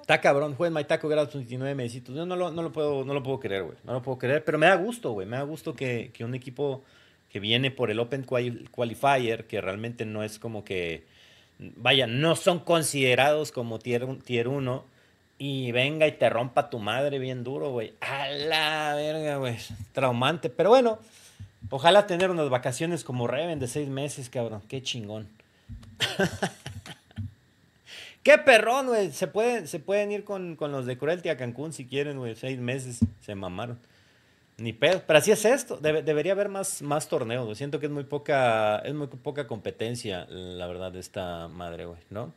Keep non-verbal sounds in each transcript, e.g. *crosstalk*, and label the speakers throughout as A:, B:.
A: Está cabrón, juez Maitaco grados 29 mesitos. Yo no lo, no lo puedo, no lo puedo creer, güey. No lo puedo creer, pero me da gusto, güey. Me da gusto que, que un equipo que viene por el Open Qualifier, que realmente no es como que, vaya, no son considerados como tier, tier 1, y venga y te rompa tu madre bien duro, güey. A la verga, güey. Traumante, pero bueno, ojalá tener unas vacaciones como Reven de seis meses, cabrón. Qué chingón. *laughs* Qué perrón, güey. Se pueden, se pueden ir con, con los de Cruelty a Cancún si quieren, güey. Seis meses. Se mamaron. Ni pedo. Pero así es esto. debería haber más, más torneos. Siento que es muy poca, es muy poca competencia, la verdad, de esta madre, güey, ¿no?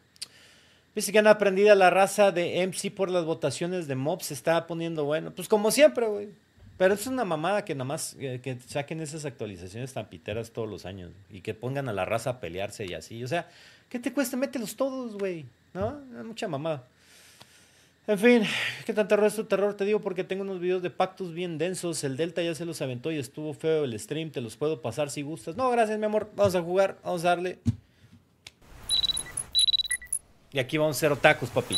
A: Dice que han aprendido la raza de MC por las votaciones de mobs. Se está poniendo bueno. Pues como siempre, güey. Pero es una mamada que nada más eh, que saquen esas actualizaciones tan piteras todos los años. Y que pongan a la raza a pelearse y así. O sea, ¿qué te cuesta? Mételos todos, güey. ¿No? Mucha mamada. En fin, ¿qué tan terror es tu terror? Te digo porque tengo unos videos de pactos bien densos. El Delta ya se los aventó y estuvo feo el stream. Te los puedo pasar si gustas. No, gracias, mi amor. Vamos a jugar. Vamos a darle. Y aquí vamos a ser otakus, papi.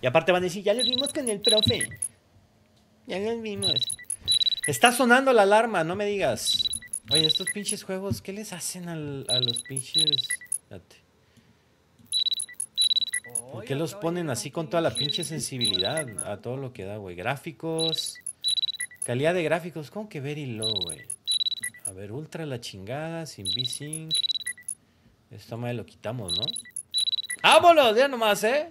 A: Y aparte van a decir, ya lo vimos con el profe. Ya lo vimos. Está sonando la alarma, no me digas. Oye, estos pinches juegos, ¿qué les hacen a los pinches... Espérate. ¿Por qué los ponen así con toda la pinche sensibilidad a todo lo que da, güey? Gráficos. Calidad de gráficos, ¿cómo que very low, güey? A ver, ultra la chingada, sin V-Sync. Esto me lo quitamos, ¿no? ¡Vámonos! Ya nomás, ¿eh?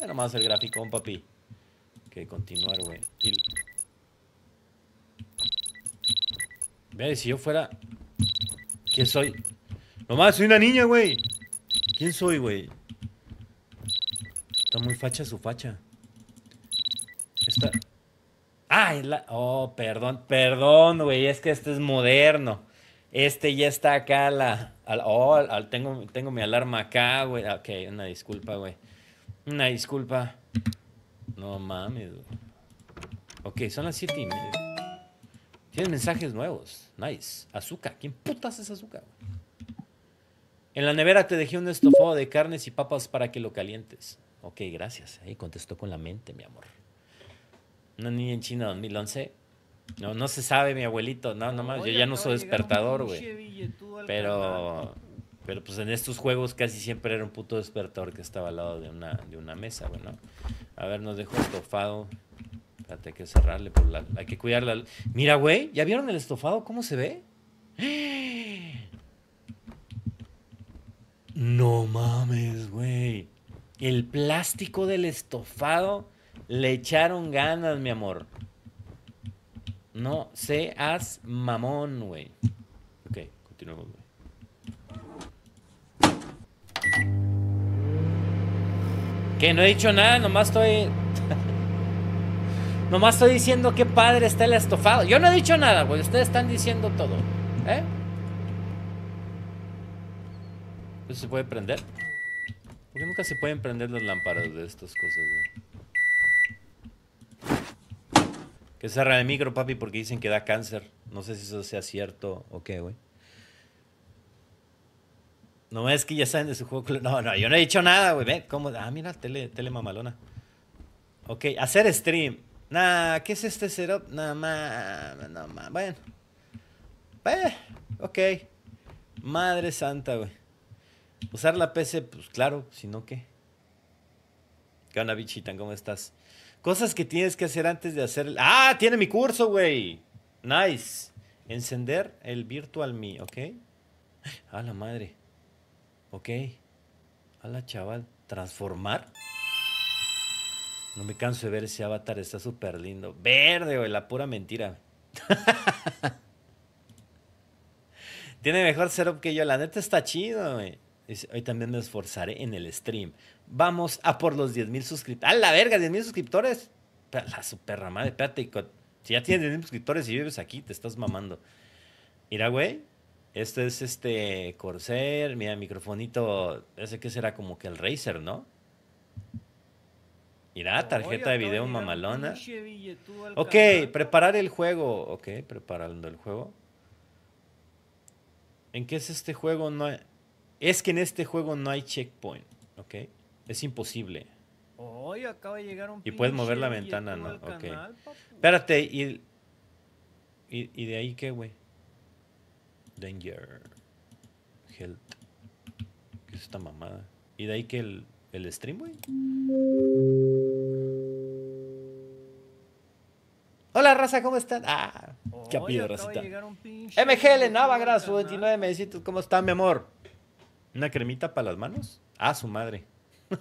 A: Ya nomás el gráfico, papi. Ok, continuar, güey. Y... Ve, si yo fuera... ¿Quién soy? Nomás, soy una niña, güey. ¿Quién soy, güey? Está muy facha su facha. Está... ¡Ay! La... Oh, perdón, perdón, güey. Es que este es moderno. Este ya está acá la... oh, tengo, tengo mi alarma acá, güey. Ok, una disculpa, güey. Una disculpa. No mames, güey. Ok, son las siete y media. Tienes mensajes nuevos. Nice. Azúcar. ¿Quién putas es azúcar? En la nevera te dejé un estofado de carnes y papas para que lo calientes. Ok, gracias. Ahí contestó con la mente, mi amor. Una niña en China 2011. No, no se sabe, mi abuelito. No, nomás, yo ya no soy despertador, güey. Pero, pero pues en estos juegos casi siempre era un puto despertador que estaba al lado de una, de una mesa, güey, ¿no? A ver, nos dejó estofado. Espérate, hay que cerrarle, hay que cuidarla. Mira, güey, ¿ya vieron el estofado? ¿Cómo se ve? No mames, güey. El plástico del estofado le echaron ganas, mi amor. No seas mamón, güey. Ok, continuamos, güey. Que no he dicho nada, nomás estoy. *laughs* nomás estoy diciendo qué padre está el estofado. Yo no he dicho nada, güey. Ustedes están diciendo todo. ¿Eh? ¿Eso se puede prender? ¿Por qué nunca se pueden prender las lámparas de estas cosas, güey? Que cerra el micro, papi, porque dicen que da cáncer. No sé si eso sea cierto o qué, güey. No es que ya saben de su juego. No, no, yo no he dicho nada, güey. ¿cómo? Ah, mira, tele, tele mamalona. Ok, hacer stream. Nah, ¿qué es este setup? Nada más, nada más. Bueno. Eh, ok. Madre santa, güey. Usar la PC, pues claro, si no, ¿qué? ¿Qué onda, bichita? ¿Cómo estás? Cosas que tienes que hacer antes de hacer... ¡Ah! Tiene mi curso, güey. Nice. Encender el Virtual Me, ¿ok? A la madre. Ok. A la chaval. ¿Transformar? No me canso de ver ese avatar, está súper lindo. Verde, güey, la pura mentira. *laughs* Tiene mejor setup que yo. La neta está chido, güey hoy también me esforzaré en el stream. Vamos a por los 10.000 suscriptores. ¡A la verga! ¿10.000 suscriptores? La super madre, espérate. Si ya tienes 10.000 suscriptores y vives aquí, te estás mamando. Mira, güey. Esto es este Corsair. Mira, microfonito. Ese que será como que el Razer, ¿no? Mira, tarjeta de video mamalona. Ok, preparar el juego. Ok, preparando el juego. ¿En qué es este juego? No hay... Es que en este juego no hay checkpoint, ¿ok? Es imposible.
B: Hoy acaba de llegar un
A: Y puedes mover la ventana, ¿no? Ok.
B: canal.
A: Espérate, y, y, y de ahí qué, güey. Danger. Health. ¿Qué es esta mamada? ¿Y de ahí que el, el stream, güey? Hola, raza, ¿cómo están? Ah, qué apellido, racita. MGL Nava, gracias,
B: canal.
A: 29 besitos. ¿Cómo está, mi amor? ¿Una cremita para las manos? Ah, su madre. *laughs*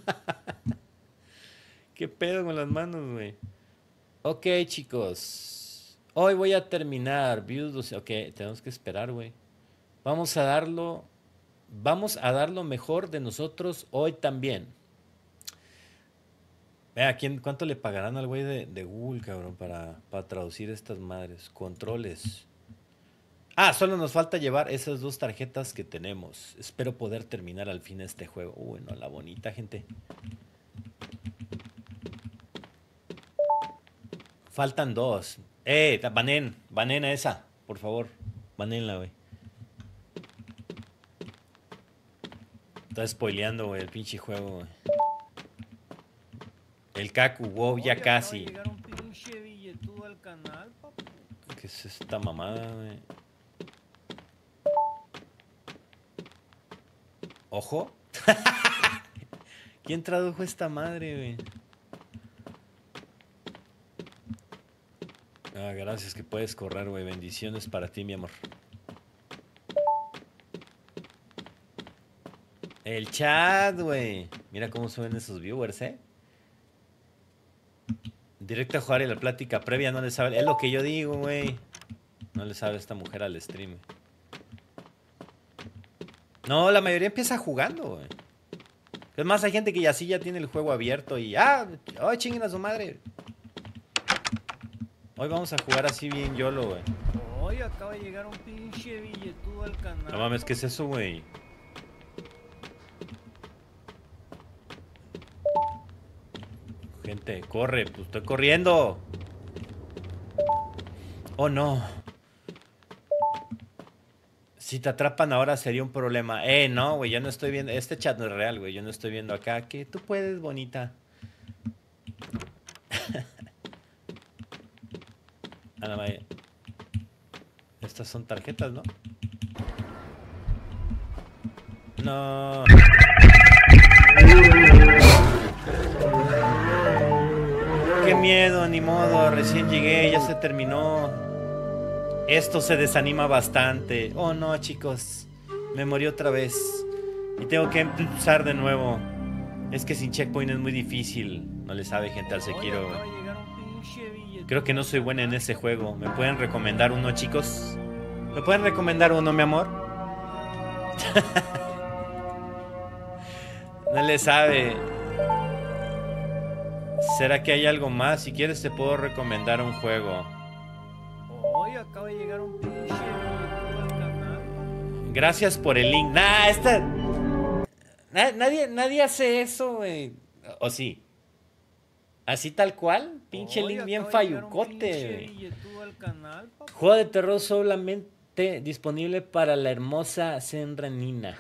A: ¿Qué pedo con las manos, güey? Ok, chicos. Hoy voy a terminar. Views 12. Ok, tenemos que esperar, güey. Vamos a darlo. Vamos a dar lo mejor de nosotros hoy también. Vea, ¿quién, ¿cuánto le pagarán al güey de, de Google, cabrón, para, para traducir estas madres? Controles. Ah, solo nos falta llevar esas dos tarjetas que tenemos. Espero poder terminar al fin este juego. Uy, no, la bonita, gente. Faltan dos. Eh, banen, banen a esa, por favor. Banenla, güey. Está spoileando, güey, el pinche juego, güey. El Kaku, wow, ya
B: de
A: casi.
B: un al canal.
A: ¿Qué es esta mamada, güey? Ojo. *laughs* ¿Quién tradujo esta madre, güey? Ah, gracias que puedes correr, güey. Bendiciones para ti, mi amor. El chat, güey. Mira cómo suben esos viewers, ¿eh? Directo a jugar y la plática previa no le sabe. Es lo que yo digo, güey. No le sabe esta mujer al stream. No, la mayoría empieza jugando, güey. Es más, hay gente que ya sí ya tiene el juego abierto y. ¡Ah! ¡Ay, chinguen a su madre! Hoy vamos a jugar así bien YOLO, güey.
B: Hoy acaba de llegar un pinche billetudo al canal.
A: No mames, ¿qué es eso, güey? Gente, corre, pues estoy corriendo. Oh no. Si te atrapan ahora sería un problema. Eh, no, güey, yo no estoy viendo. Este chat no es real, güey. Yo no estoy viendo acá. Que tú puedes, bonita. A la madre. Estas son tarjetas, ¿no? No. Qué miedo, ni modo. Recién llegué, ya se terminó. Esto se desanima bastante. Oh no, chicos. Me morí otra vez. Y tengo que empezar de nuevo. Es que sin checkpoint es muy difícil. No le sabe gente al Sekiro. Creo que no soy buena en ese juego. ¿Me pueden recomendar uno, chicos? ¿Me pueden recomendar uno, mi amor? *laughs* no le sabe. ¿Será que hay algo más? Si quieres te puedo recomendar un juego.
B: Hoy acaba de llegar un pinche billetudo al canal.
A: Gracias por el link. Nah, esta... Na- nadie, nadie hace eso, güey. ¿O sí? ¿Así tal cual? Pinche link bien fallucote,
B: canal.
A: Juego de terror solamente disponible para la hermosa Senranina.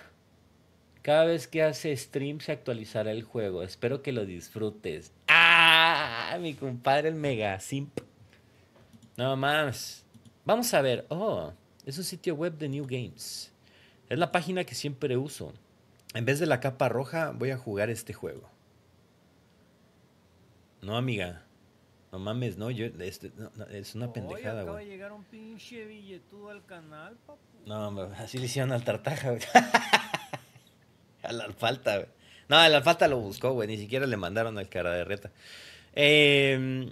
A: Cada vez que hace stream se actualizará el juego. Espero que lo disfrutes. ¡Ah! Mi compadre el mega simp. No más. Vamos a ver. Oh, es un sitio web de New Games. Es la página que siempre uso. En vez de la capa roja, voy a jugar este juego. No, amiga. No mames, no, yo, este, no, no, es una pendejada, güey.
B: de llegar un pinche billetudo al canal, papu.
A: No, así le hicieron al tartaja, güey. *laughs* al alfalta, güey. No, el alfalta lo buscó, güey. Ni siquiera le mandaron al cara de reta. Eh,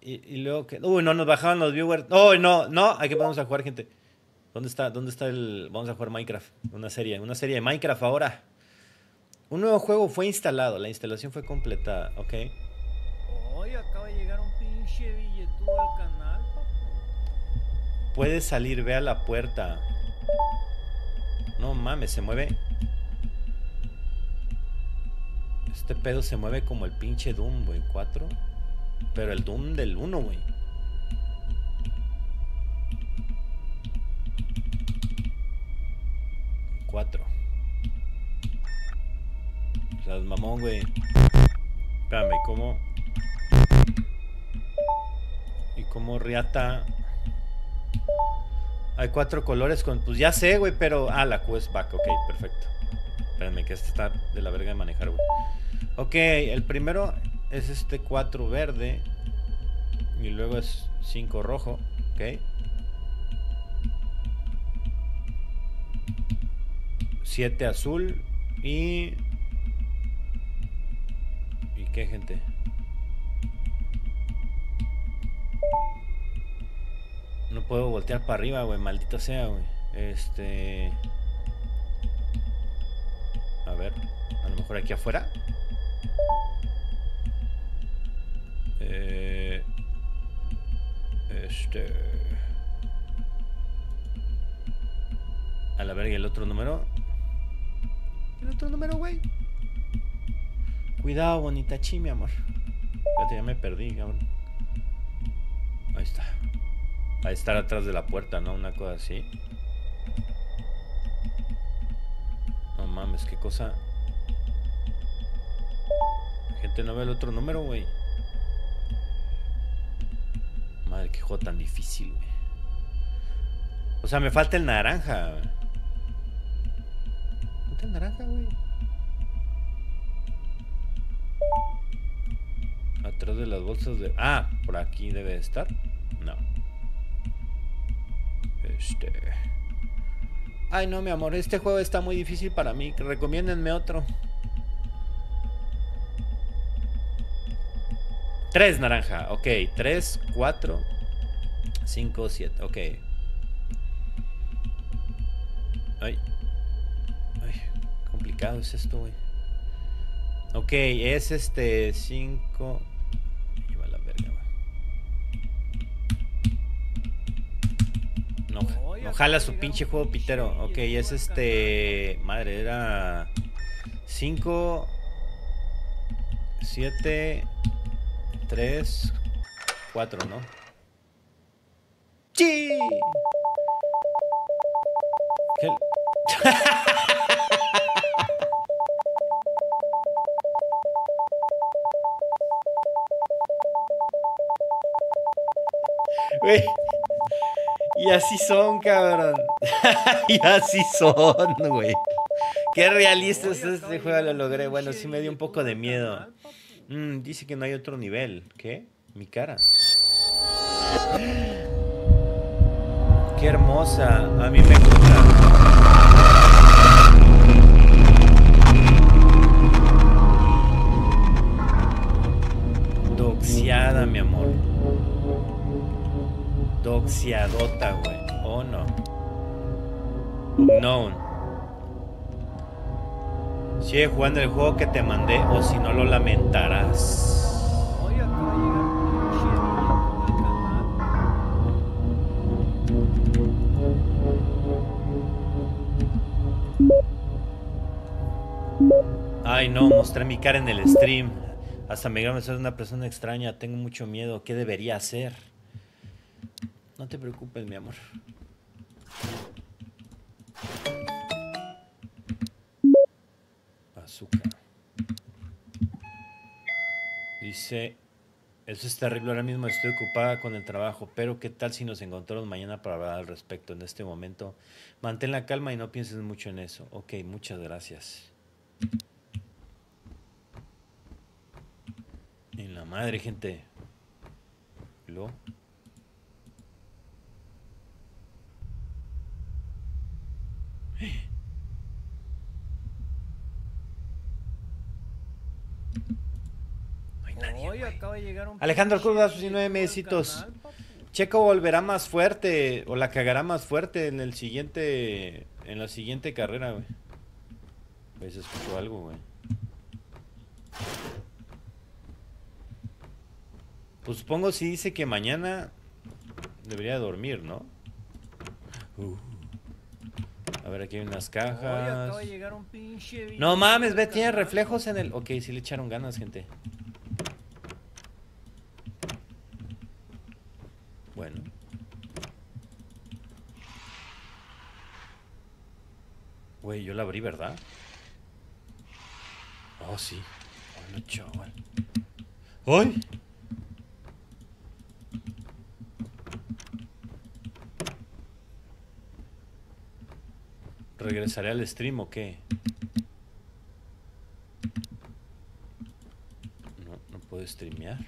A: y, y luego que. Uy, no, nos bajaron los viewers. Oh, no, no. Aquí vamos a jugar, gente. ¿Dónde está, ¿Dónde está el.? Vamos a jugar Minecraft. Una serie. Una serie de Minecraft ahora. Un nuevo juego fue instalado. La instalación fue completada. Ok.
B: Hoy acaba de llegar un pinche billetudo al canal, papu.
A: Puedes salir, ve a la puerta. No mames, se mueve. Este pedo se mueve como el pinche Doom, güey. 4. Pero el Doom del 1, güey. Cuatro. Las mamón, güey. Espérame, ¿cómo? ¿Y cómo riata? Hay cuatro colores con... Pues ya sé, güey, pero... Ah, la Q es back. Ok, perfecto. Espérame, que este está de la verga de manejar, güey. Ok, el primero es este 4 verde. Y luego es 5 rojo. Ok. 7 azul. Y... ¿Y qué, gente? No puedo voltear para arriba, güey. Maldito sea, güey. Este... A ver. A lo mejor aquí afuera. Eh... Este... A la verga, el otro número. El otro número, güey. Cuidado, bonita chi, mi amor. Fíjate, ya me perdí, cabrón. Ahí está. A estar atrás de la puerta, ¿no? Una cosa así. No mames, qué cosa. Gente, no ve el otro número, güey. Madre, qué juego tan difícil, güey. O sea, me falta el naranja. Falta el naranja, güey. Atrás de las bolsas de... Ah, por aquí debe de estar. No. Este... Ay, no, mi amor, este juego está muy difícil para mí. Recomiéndenme otro. Tres naranja, ok. Tres, cuatro, cinco, siete, ok. Ay. Ay, complicado es esto, güey. Ok, es este cinco... Ahí va la verga, güey. No, no jala su pinche juego pitero. Ok, es este... Madre, era... 5... 7... 3... 4, ¿no? ¡Sí! *laughs* Y así son, cabrón. *laughs* y así son, güey. Qué realista es este juego, lo logré. Bueno, sí me dio un poco de miedo. Mm, dice que no hay otro nivel. ¿Qué? Mi cara. Qué hermosa. A mí me gusta. Doxiada, mi amor. Doxiadota, güey. Oh no. Unknown. Sigue jugando el juego que te mandé o si no lo lamentarás. Ay no, mostré mi cara en el stream. Hasta me grabo ser una persona extraña. Tengo mucho miedo. ¿Qué debería hacer? No te preocupes, mi amor. Azúcar. Dice, eso es terrible, ahora mismo estoy ocupada con el trabajo, pero ¿qué tal si nos encontramos mañana para hablar al respecto? En este momento, mantén la calma y no pienses mucho en eso. Ok, muchas gracias. En la madre, gente. ¿Y No hay nadie,
B: Oye,
A: güey.
B: acaba de llegar un
A: Alejandro Cruz da sus 19
B: billetote al
A: mesitos. Checo volverá más fuerte o la cagará más fuerte en el siguiente en la siguiente carrera, güey. Pues escuchó algo, güey. Pues supongo si dice que mañana debería dormir, ¿no? Uh. A ver, aquí hay unas
B: acaba
A: cajas.
B: de llegar un pinche
A: No mames, ve, tiene reflejos en el. Ok, sí le echaron ganas, gente. Bueno. Güey, yo la abrí, ¿verdad? Oh, sí. Hola, chaval. ¡Ay! ¿Regresaré al stream o qué? No, no puedo streamear.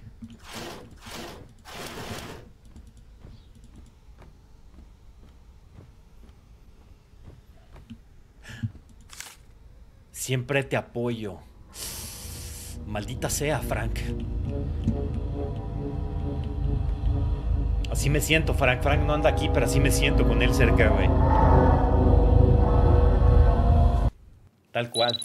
A: Siempre te apoyo. Maldita sea, Frank. Así me siento, Frank. Frank no anda aquí, pero así me siento con él cerca, güey. Tal cual.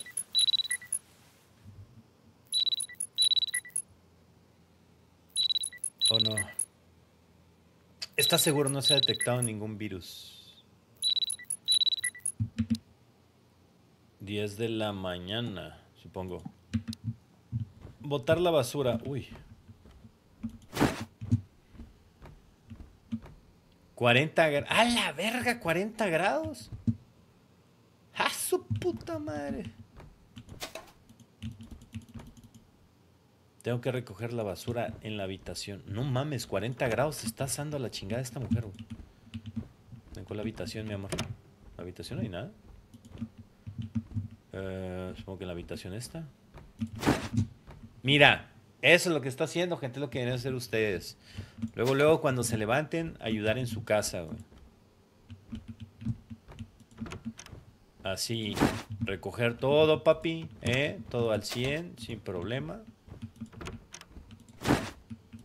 A: Oh no. ¿Estás seguro no se ha detectado ningún virus? 10 de la mañana, supongo. Botar la basura. Uy. 40 grados. ¡A la verga! ¿40 grados? ¡A su puta madre! Tengo que recoger la basura en la habitación. No mames, 40 grados. Se está asando a la chingada esta mujer. güey. Con la habitación, mi amor. ¿La habitación no hay nada? Eh, supongo que en la habitación está. Mira, eso es lo que está haciendo, gente, es lo que deben hacer ustedes. Luego, luego, cuando se levanten, ayudar en su casa, güey. Así, recoger todo, papi, ¿eh? Todo al 100, sin problema.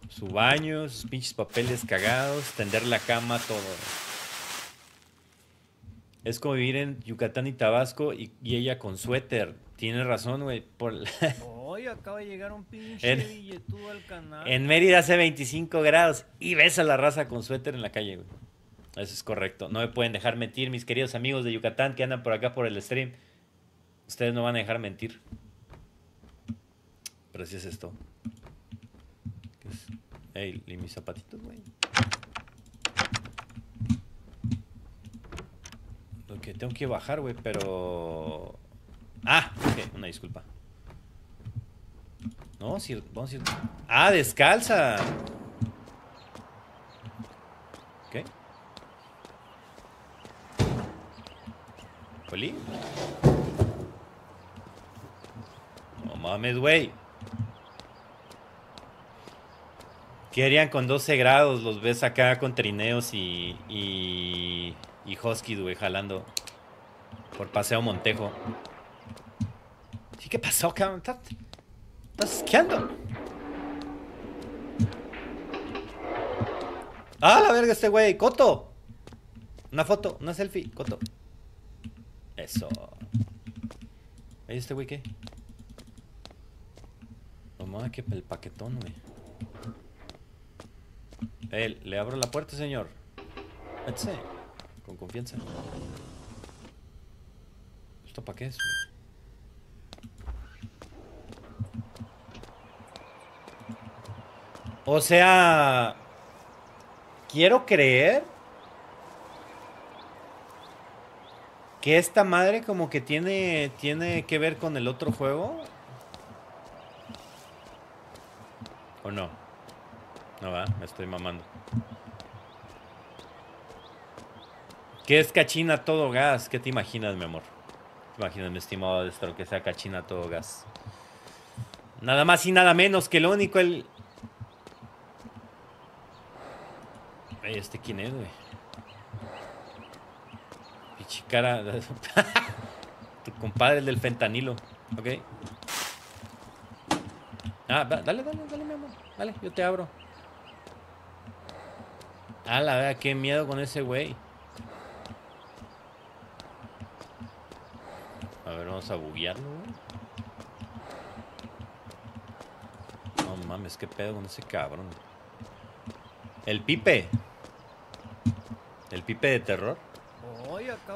A: Su baño, sus pinches papeles cagados, tender la cama, todo. Es como vivir en Yucatán y Tabasco y, y ella con suéter. Tiene razón, güey. Por...
B: Hoy *laughs* acaba de llegar un pinche
A: En-
B: billetudo al canal.
A: En Mérida hace 25 grados y ves a la raza con suéter en la calle, güey. Eso es correcto. No me pueden dejar mentir, mis queridos amigos de Yucatán que andan por acá por el stream. Ustedes no van a dejar mentir. Pero así es esto. ¿Qué es? Ey, ¿y mis zapatitos, güey? Lo que tengo que bajar, güey, pero... Ah, ok, una disculpa. No, si vamos a ir. Ah, descalza. No mames, güey. ¿Qué harían con 12 grados? Los ves acá con trineos y. y. y huskies, güey, jalando. Por paseo Montejo. ¿Sí qué pasó, cabrón? ¿Estás- ¿Estás esquiando? ¡Ah, la verga este güey! ¡Coto! Una foto, una selfie, Coto. Eso. ¿Ahí este güey qué? No mames, que el paquetón, güey. Eh, le abro la puerta, señor. Métese. Con confianza. ¿Esto para qué es? güey? O sea, quiero creer que esta madre como que tiene tiene que ver con el otro juego. ¿O no? No va, me estoy mamando. ¿Qué es cachina todo gas? ¿Qué te imaginas, mi amor? ¿Te mi estimado Destro, que sea cachina todo gas? Nada más y nada menos que lo único el... ¿este quién es, güey? Pichi cara... *laughs* tu compadre, el del fentanilo. Ok. Ah, dale, dale, dale, mi amor. Dale, yo te abro. Ah, la verdad, qué miedo con ese güey. A ver, vamos a buguearlo, güey. No mames, qué pedo con ese cabrón. El pipe. El pipe de terror.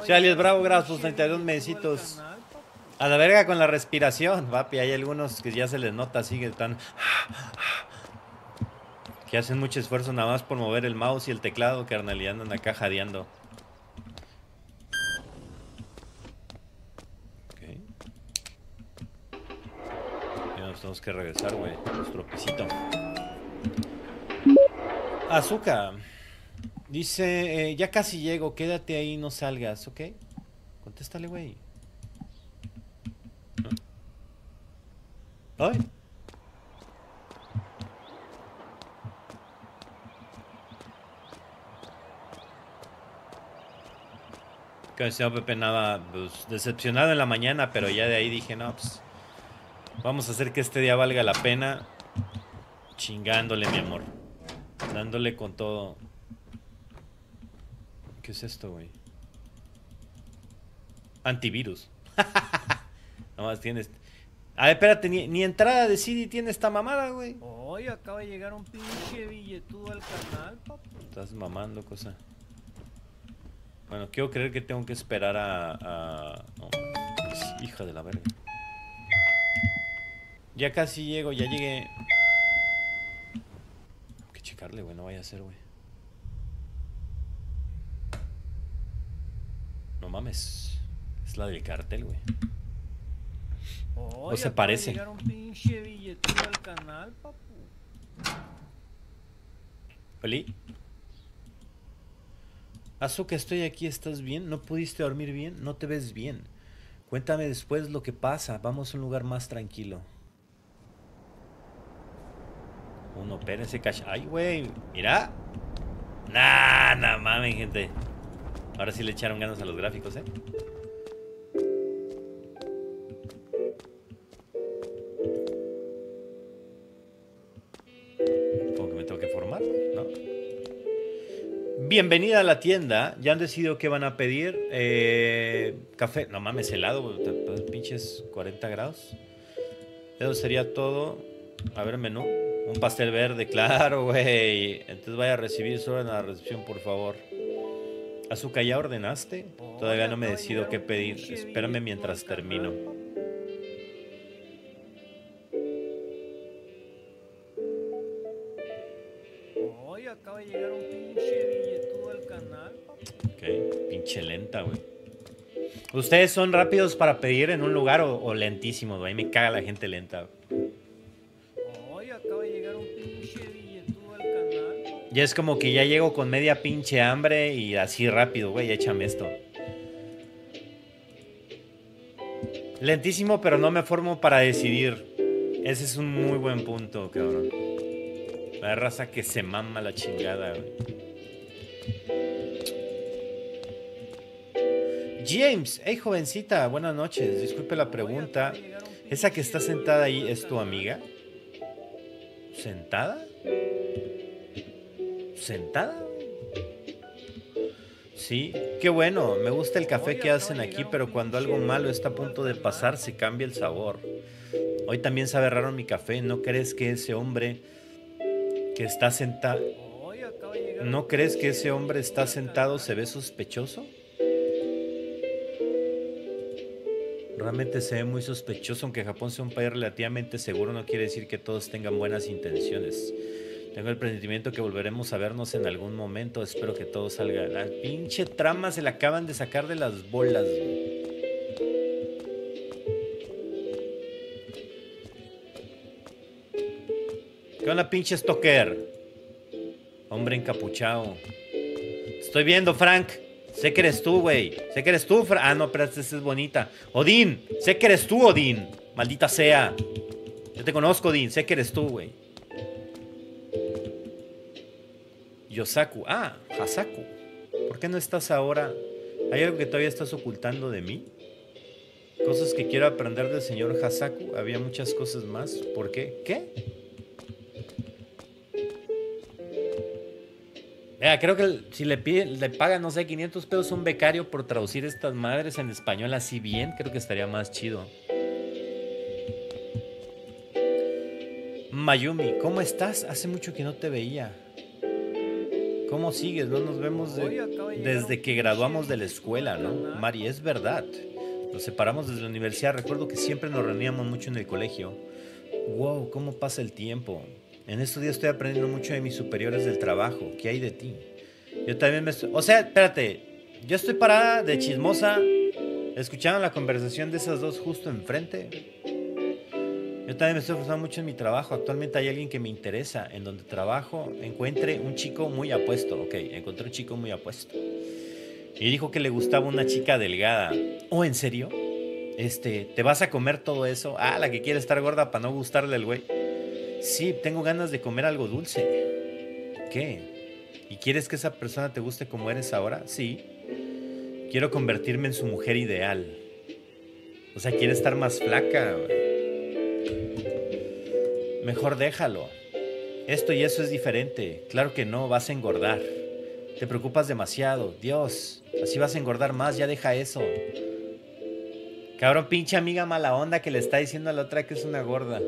A: Alias
B: llegar
A: Bravo, gracias por
B: pinche
A: 32
B: billetudo al
A: mesecitos.
B: canal, papi.
A: A la verga con la respiración, papi. Hay algunos que ya se les nota así que están. Que hacen mucho esfuerzo nada más por mover el mouse y el teclado, carnal, y andan acá jadeando. Ok. pues tenemos que regresar, güey. Nuestro pisito. Azúcar. Dice, eh, ya casi llego, quédate ahí, no salgas, ¿ok? Contéstale, güey. ¿Ay? Que señor Pepe nada, pues, decepcionado en la mañana, pero ya de ahí dije, no, pues, vamos a hacer que este día valga la pena. Chingándole, mi amor. Dándole con todo. ¿Qué es esto, güey? Antivirus. *laughs* Nomás tienes. A ver, espérate, ni, ni entrada de CD tiene esta mamada, güey.
B: Oye, acaba de llegar un pinche billetudo al canal, papu.
A: Estás mamando, cosa. Bueno, quiero creer que tengo que esperar a... a... no, es hija de la verga. Ya casi llego, ya llegué. Hay que checarle, güey, no vaya a ser, güey. No mames. Es la del cartel, güey.
B: Oye,
A: se
B: acaba de
A: parece.
B: llegar un pinche billetudo al canal, papu.
A: ¿Oli? Azuka, estoy aquí, ¿estás bien? ¿No pudiste dormir bien? ¿No te ves bien? Cuéntame después lo que pasa. Vamos a un lugar más tranquilo. Uno, espérense, cash. ¡Ay, güey! ¡Mira! Nah, nah, mames, gente. Ahora sí le echaron ganas a los gráficos, ¿eh? Como que me tengo que formar, ¿no? Bienvenida a la tienda. ¿Ya han decidido qué van a pedir? Eh, café. No mames, helado, pinches 40 grados. Eso sería todo. A ver, menú. Un pastel verde, *laughs* claro, güey. Entonces vaya a recibir su orden a la recepción, por favor. Azúcar, ¿ya ordenaste? Todavía no me decido qué pedir. Espérame mientras termino.
B: acaba de llegar un pinche billetudo al canal.
A: Ok, pinche lenta, güey. ¿Ustedes son rápidos para pedir en un lugar o, o lentísimos, güey? Me caga la gente lenta. Ya es como que ya llego con media pinche hambre y así rápido, güey, échame esto. Lentísimo, pero no me formo para decidir. Ese es un muy buen punto, cabrón. La raza que se mama la chingada, güey. James, hey jovencita, buenas noches. Disculpe la pregunta. ¿Esa que está sentada ahí es tu amiga? ¿Sentada? ¿Sentada? Sí, qué bueno. Me gusta el café que hacen aquí, pero cuando algo malo está a punto de pasar, se cambia el sabor. Hoy también sabe raro mi café. ¿No crees que ese hombre que está sentado... ¿No crees que ese hombre está sentado se ve sospechoso? Realmente se ve muy sospechoso, aunque Japón sea un país relativamente seguro, no quiere decir que todos tengan buenas intenciones. Tengo el presentimiento que volveremos a vernos en algún momento. Espero que todo salga. La pinche trama se la acaban de sacar de las bolas. ¿Qué onda, pinche stalker? Hombre encapuchado. Estoy viendo, Frank. Sé que eres tú, güey. Sé que eres tú, Frank. Ah, no, pero esta es bonita. Odín. Sé que eres tú, Odín. Maldita sea. Yo te conozco, Odín. Sé que eres tú, güey. Yosaku. Ah, Hasaku. ¿Por qué no estás ahora? ¿Hay algo que todavía estás ocultando de mí? Cosas que quiero aprender del señor Hasaku. Había muchas cosas más. ¿Por qué? ¿Qué? Vea, creo que si le pide, le pagan, no sé, 500 pesos a un becario por traducir estas madres en español así bien, creo que estaría más chido. Mayumi, ¿cómo estás? Hace mucho que no te veía. ¿Cómo sigues? No nos vemos de- desde que graduamos de la escuela, ¿no? Mari, es verdad. Nos separamos desde la universidad. Recuerdo que siempre nos reuníamos mucho en el colegio. Wow, ¿cómo pasa el tiempo? En estos días estoy aprendiendo mucho de mis superiores del trabajo. ¿Qué hay de ti? Yo también me estoy... O sea, espérate. Yo estoy parada de chismosa, escuchando la conversación de esas dos justo enfrente. Yo también me estoy esforzando mucho en mi trabajo. Actualmente hay alguien que me interesa. En donde trabajo, encuentre un chico muy apuesto. Ok, encontré un chico muy apuesto. Y dijo que le gustaba una chica delgada. ¿Oh, en serio? Este, ¿te vas a comer todo eso? Ah, la que quiere estar gorda para no gustarle al güey. Sí, tengo ganas de comer algo dulce. ¿Qué? ¿Y quieres que esa persona te guste como eres ahora? Sí. Quiero convertirme en su mujer ideal. O sea, quiere estar más flaca. Mejor déjalo. Esto y eso es diferente. Claro que no, vas a engordar. Te preocupas demasiado. Dios, así vas a engordar más, ya deja eso. Cabrón, pinche amiga mala onda que le está diciendo a la otra que es una gorda.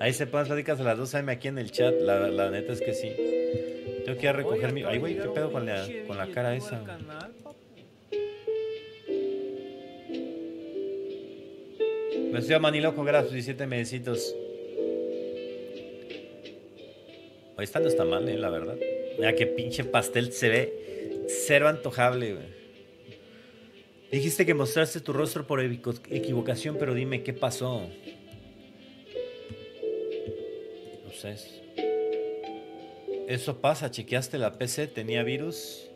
A: Ahí se ponen pláticas a las 2 AM aquí en el chat. La, neta es que sí. Tengo que ir a recoger mi. Ay, güey, ¿qué pedo con la, con la cara esa? Me estoy a Maniloco, gracias, 17 medecitos. Hoy esta no está mal, eh, la verdad. Mira qué pinche pastel se ve cero antojable, güey. Dijiste que mostraste tu rostro por equivocación, pero dime qué pasó. No sé. Eso pasa, chequeaste la PC, tenía virus.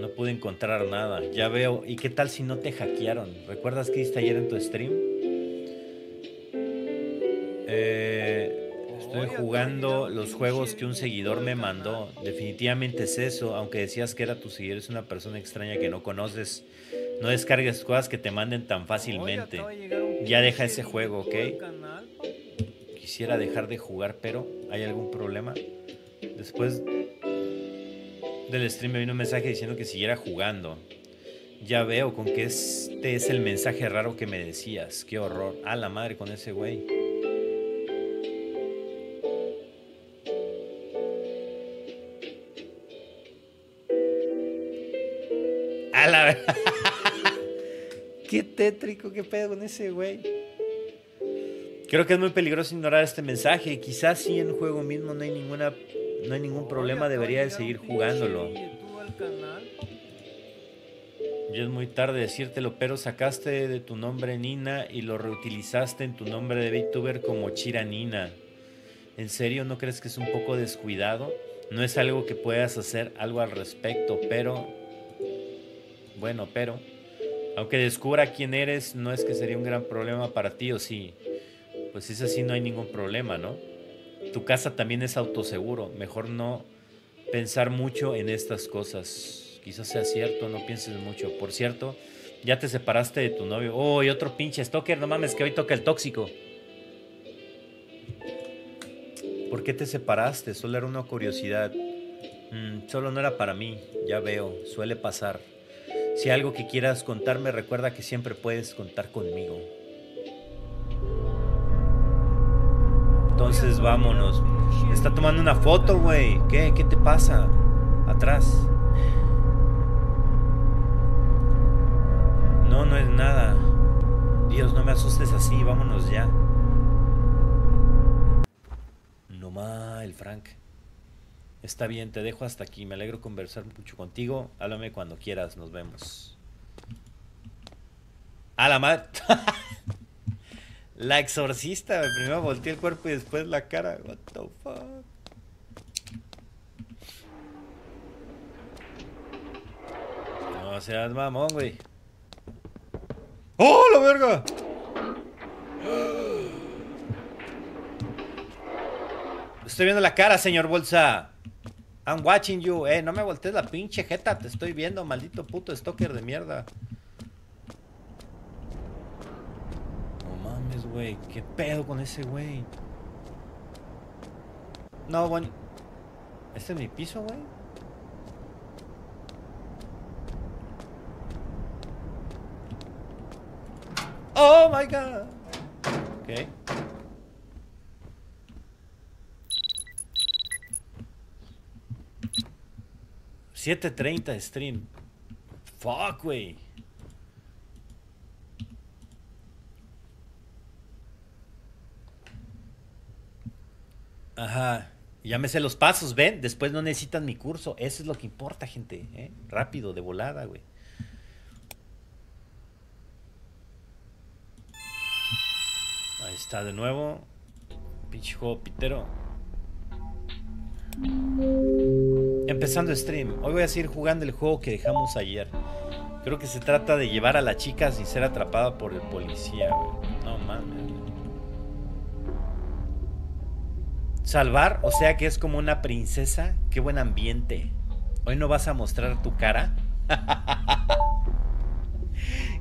A: No pude encontrar nada. Ya veo. ¿Y qué tal si no te hackearon? ¿Recuerdas que hiciste ayer en tu stream? Eh, estoy jugando los juegos que un seguidor me mandó. Definitivamente es eso. Aunque decías que era tu seguidor, es una persona extraña que no conoces. No descargues cosas que te manden tan fácilmente. Ya deja ese juego, ¿ok? Quisiera dejar de jugar, pero ¿hay algún problema? Después del stream me vino un mensaje diciendo que siguiera jugando. Ya veo con que este es el mensaje raro que me decías. Qué horror. A la madre con ese güey. Tétrico, qué pedo con ese güey. Creo que es muy peligroso ignorar este mensaje. Quizás sí en el juego mismo no hay ninguna no hay ningún problema, debería de seguir jugándolo. Ya es muy tarde decírtelo, pero sacaste de tu nombre Nina y lo reutilizaste en tu nombre de VTuber como Chira Nina. ¿En serio no crees que es un poco descuidado? No es algo que puedas hacer algo al respecto, pero... Bueno, pero... Aunque descubra quién eres, no es que sería un gran problema para ti, ¿o sí? Pues es así, no hay ningún problema, ¿no? tu casa también es autoseguro. Mejor no pensar mucho en estas cosas. Quizás sea cierto, no pienses mucho. Por cierto, ya te separaste de tu novio. Oh, y otro pinche stalker, no mames, que hoy toca el tóxico. ¿Por qué te separaste? Solo era una curiosidad. Mm, solo no era para mí, ya veo, suele pasar. Si algo que quieras contarme, recuerda que siempre puedes contar conmigo. Entonces vámonos. Está tomando una foto, güey. ¿Qué? ¿Qué te pasa? Atrás. No, no es nada. Dios, no me asustes así. Vámonos ya. No más, el Frank. Está bien, te dejo hasta aquí. Me alegro conversar mucho contigo. Háblame cuando quieras. Nos vemos. A la madre. *laughs* La exorcista, primero volteé el cuerpo y después la cara. What the fuck. No seas mamón, güey. ¡Oh, la verga! Estoy viendo la cara, señor Bolsa. I'm watching you. Eh, no me voltees la pinche jeta. Te estoy viendo, maldito puto stalker de mierda. güey. ¿Qué pedo con ese güey? No, bueno. ¿Este es mi piso, güey? Oh my god. Ok. ¿7.30 stream? Fuck, güey. Ajá. Ya me sé los pasos, ven. Después no necesitan mi curso. Eso es lo que importa, gente. ¿eh? Rápido, de volada, güey. está de nuevo. Pinche juego pitero. Empezando stream. Hoy voy a seguir jugando el juego que dejamos ayer. Creo que se trata de llevar a la chica sin ser atrapada por el policía, güey. No mames. Salvar, o sea que es como una princesa. Qué buen ambiente. Hoy no vas a mostrar tu cara. *laughs*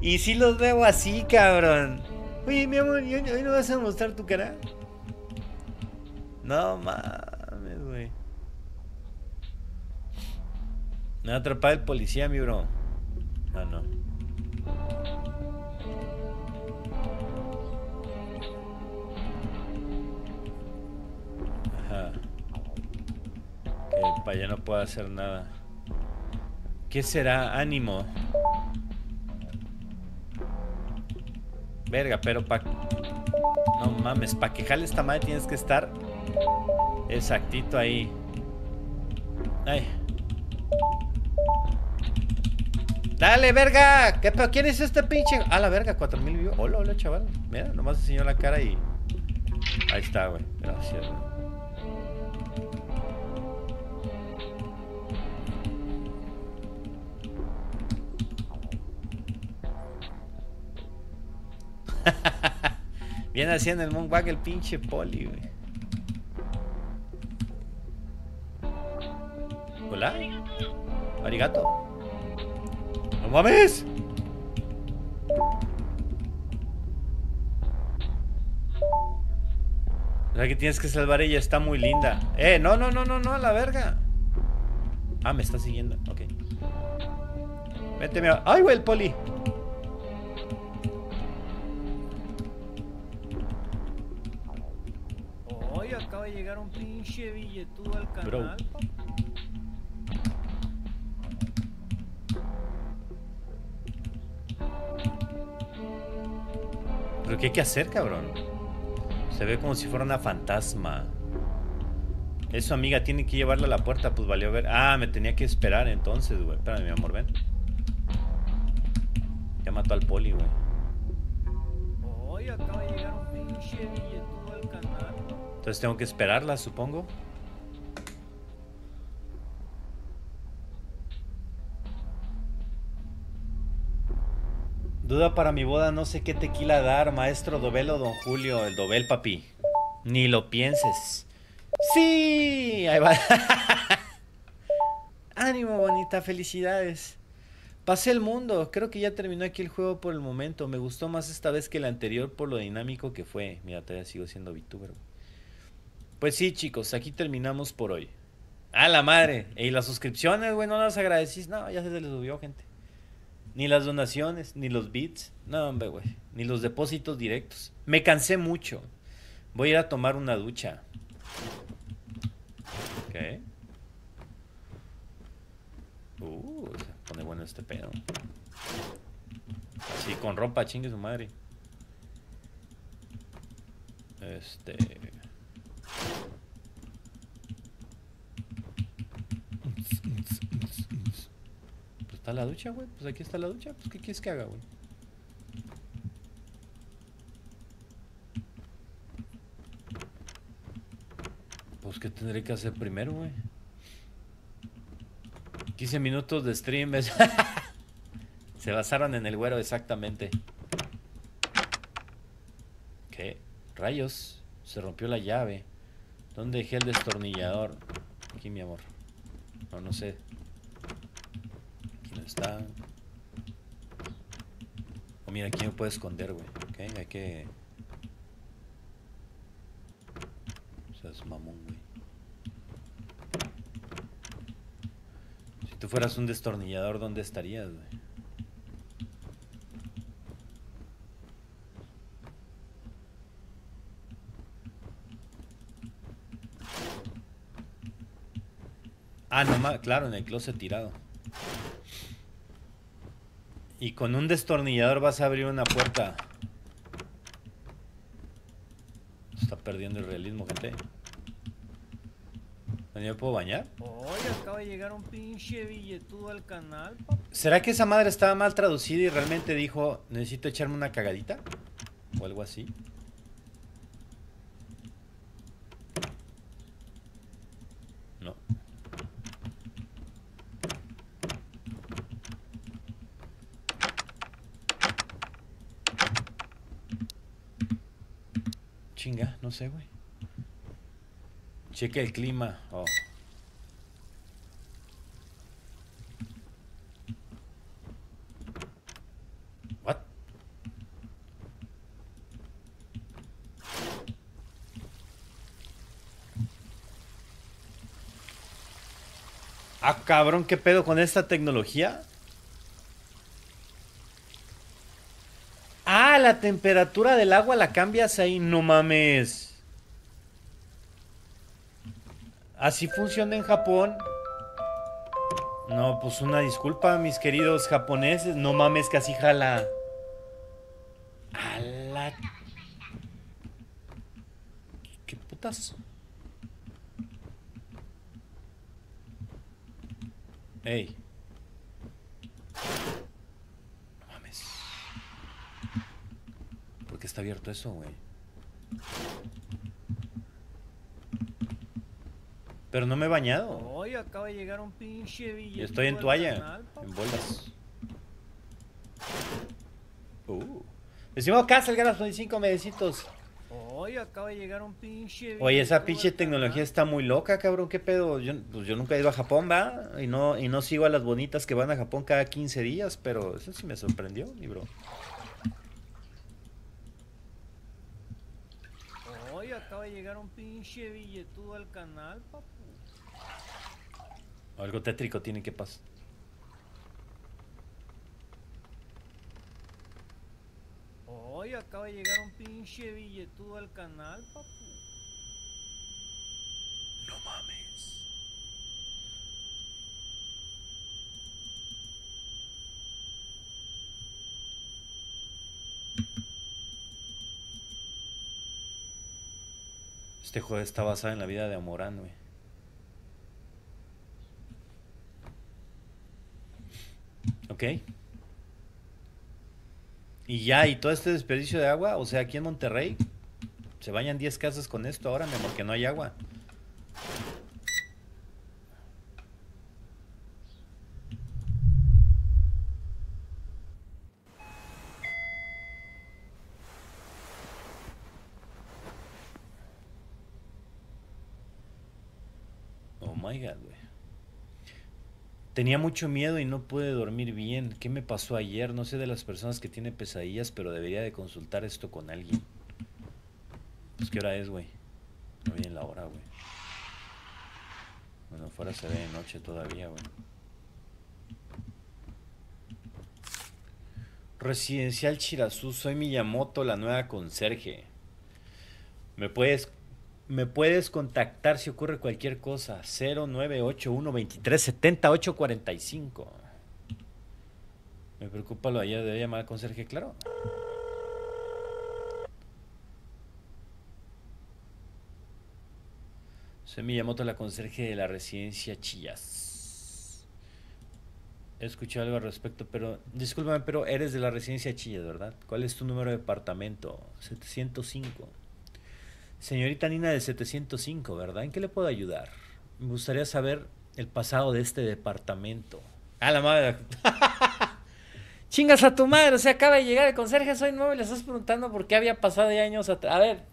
A: y si los veo así, cabrón. Oye, mi amor, ¿y hoy hoy no vas a mostrar tu cara? No mames, Me va a el policía, mi bro. Ah, no. Ajá. Que para allá no puedo hacer nada. ¿Qué será? Ánimo. Verga, pero pa... No mames, para que jale esta madre tienes que estar exactito ahí. Ay. Dale, verga. ¿Qué, pero ¿Quién es este pinche? A la verga, 4000 views. Hola, hola, chaval. Mira, nomás enseñó la cara y. Ahí está, güey. Gracias, güey. *laughs* Viene haciendo el moonwalk el pinche poli, güey. Hola. Arigato. ¡No mames! ¿Verdad que tienes que salvar ella? Está muy linda. ¡Eh! No, no, no, no, no, a la verga. Ah, me está siguiendo. Ok. Vete, mi... ¡Ay, güey, el poli!
B: Hoy acaba de llegar un pinche billetudo al canal.
A: ¿Pero qué hay que hacer, cabrón? Se ve como si fuera una fantasma. Eso, amiga, tiene que llevarla a la puerta. Pues valió ver. Ah, me tenía que esperar entonces, güey. Espérame, mi amor, ven. Ya mató al poli, güey. Entonces tengo que esperarla, supongo. Duda para mi boda, no sé qué tequila dar, maestro Dobel Don Julio, el Dobel, papi. Ni lo pienses. Sí, ahí va. *laughs* Ánimo, bonita, felicidades. Pasé el mundo, creo que ya terminó aquí el juego por el momento. Me gustó más esta vez que el anterior por lo dinámico que fue. Mira, todavía sigo siendo VTuber. Pues sí, chicos, aquí terminamos por hoy. ¡A la madre! Y las suscripciones, güey, no las agradecís. No, ya se les subió, gente. Ni las donaciones, ni los bits. No, hombre, güey. Ni los depósitos directos. Me cansé mucho. Voy a ir a tomar una ducha. Ok. Uh, se pone bueno este pedo. Así con ropa, chingue su madre. Este. Está la ducha, güey. Pues aquí está la ducha. Pues ¿qué quieres que haga, güey? Pues ¿qué tendré que hacer primero, güey? 15 minutos de stream. es- *laughs* Se basaron en el güero exactamente. ¿Qué? Rayos. Se rompió la llave. ¿Dónde dejé el destornillador? Aquí, mi amor. No, no sé. Está. Oh, mira, aquí me puedo esconder, güey. Ok, hay que... O sea, es mamón, güey. Si tú fueras un destornillador, ¿dónde estarías, güey? Ah, no, claro, en el closet tirado. Y con un destornillador vas a abrir una puerta. Está perdiendo el realismo, gente. ¿No me puedo bañar?
B: Hoy acaba de llegar un pinche billetudo al canal. pa.
A: ¿Será que esa madre estaba mal traducida y realmente dijo, necesito echarme una cagadita? O algo así. No sé, güey. Cheque el clima. Oh. What? Ah, cabrón, ¿qué pedo con esta tecnología? Ah, la temperatura del agua la cambias ahí, no mames. Así funciona en Japón. No, pues una disculpa, mis queridos japoneses. No mames así jala. A la... ¿Qué putas? Ey. No mames. ¿Por qué está abierto eso, güey? Pero no me he bañado.
B: Hoy acaba de llegar un pinche billete.
A: Yo estoy en toalla, en bolas. Uh. Decimos casa el Garas 25 medecitos.
B: Hoy acaba de llegar un pinche
A: Oye, esa pinche tecnología
B: canal.
A: está muy loca, cabrón. ¿Qué pedo? Yo, pues yo nunca he ido a Japón, ¿va? Y no, y no sigo a las bonitas que van a Japón cada 15 días, pero eso sí me sorprendió, mi bro.
B: Hoy acaba de llegar un pinche billetudo al canal, papu.
A: Algo tétrico tiene que pasar.
B: Hoy acaba de llegar un pinche billetudo al canal, papu.
A: No mames. Este juego está basado en la vida de Amorán, güey. Ok. Y ya, y todo este desperdicio de agua, o sea, aquí en Monterrey, se bañan 10 casas con esto ahora, mi que no hay agua. Oh my god, güey. Tenía mucho miedo y no pude dormir bien. ¿Qué me pasó ayer? No sé de las personas que tienen pesadillas, pero debería de consultar esto con alguien. Pues qué hora es, güey. No viene la hora, güey. Bueno, fuera se ve de noche todavía, güey. Residencial Chirazú, soy Miyamoto, la nueva conserje. Me puedes me puedes contactar si ocurre cualquier cosa. 0981 23 78 45. Me preocupa lo de ayer, debe llamar al conserje, claro. Soy Miyamoto, la conserje de la residencia Chillas. He escuchado algo al respecto, pero discúlpame, pero eres de la residencia Chillas, ¿verdad? ¿Cuál es tu número de departamento? 705. Señorita Nina del 705, ¿verdad? ¿En qué le puedo ayudar? Me gustaría saber el pasado de este departamento. A la madre. *laughs* Chingas a tu madre, o sea, acaba de llegar el conserje, soy nuevo y le estás preguntando por qué había pasado de años atrás. A ver,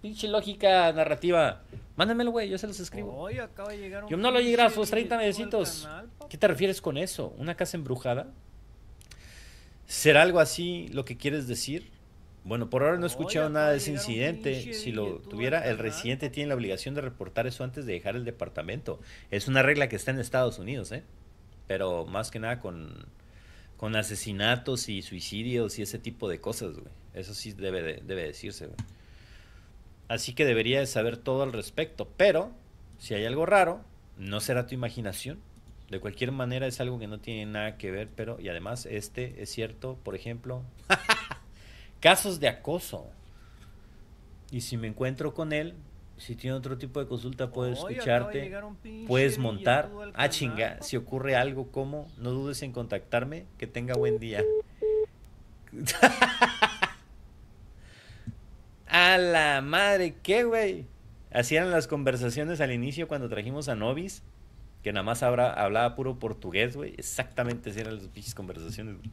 A: pinche lógica narrativa. Mándamelo, güey, yo se los escribo.
B: Hoy acaba de llegar un
A: Yo no lo
B: pinche
A: llegas, sus 30
B: billetudo al
A: medecitos. ¿Qué te refieres con eso? ¿Una casa embrujada? ¿Será algo así lo que quieres decir? Bueno, por ahora no he escuchado nada de
B: de
A: ese incidente. Si lo tuviera, el residente tiene la obligación de reportar eso antes de dejar el departamento. Es una regla que está en Estados Unidos, ¿eh? Pero más que nada con, con asesinatos y suicidios y ese tipo de cosas, güey. Eso sí debe, de- debe decirse, güey. Así que deberías saber todo al respecto. Pero, si hay algo raro, no será tu imaginación. De cualquier manera es algo que no tiene nada que ver, pero, y además, este es cierto, por ejemplo, casos de acoso. Y si me encuentro con él, si tiene otro tipo de consulta, puedo escucharte, puedes montar. Ah, chinga, si ocurre algo como, no dudes en contactarme, que tenga buen día. *laughs* A la madre, ¿qué, güey? Así eran las conversaciones al inicio cuando trajimos a Novis, que nada más habla- hablaba puro portugués, güey. Exactamente así eran las pinches conversaciones, güey.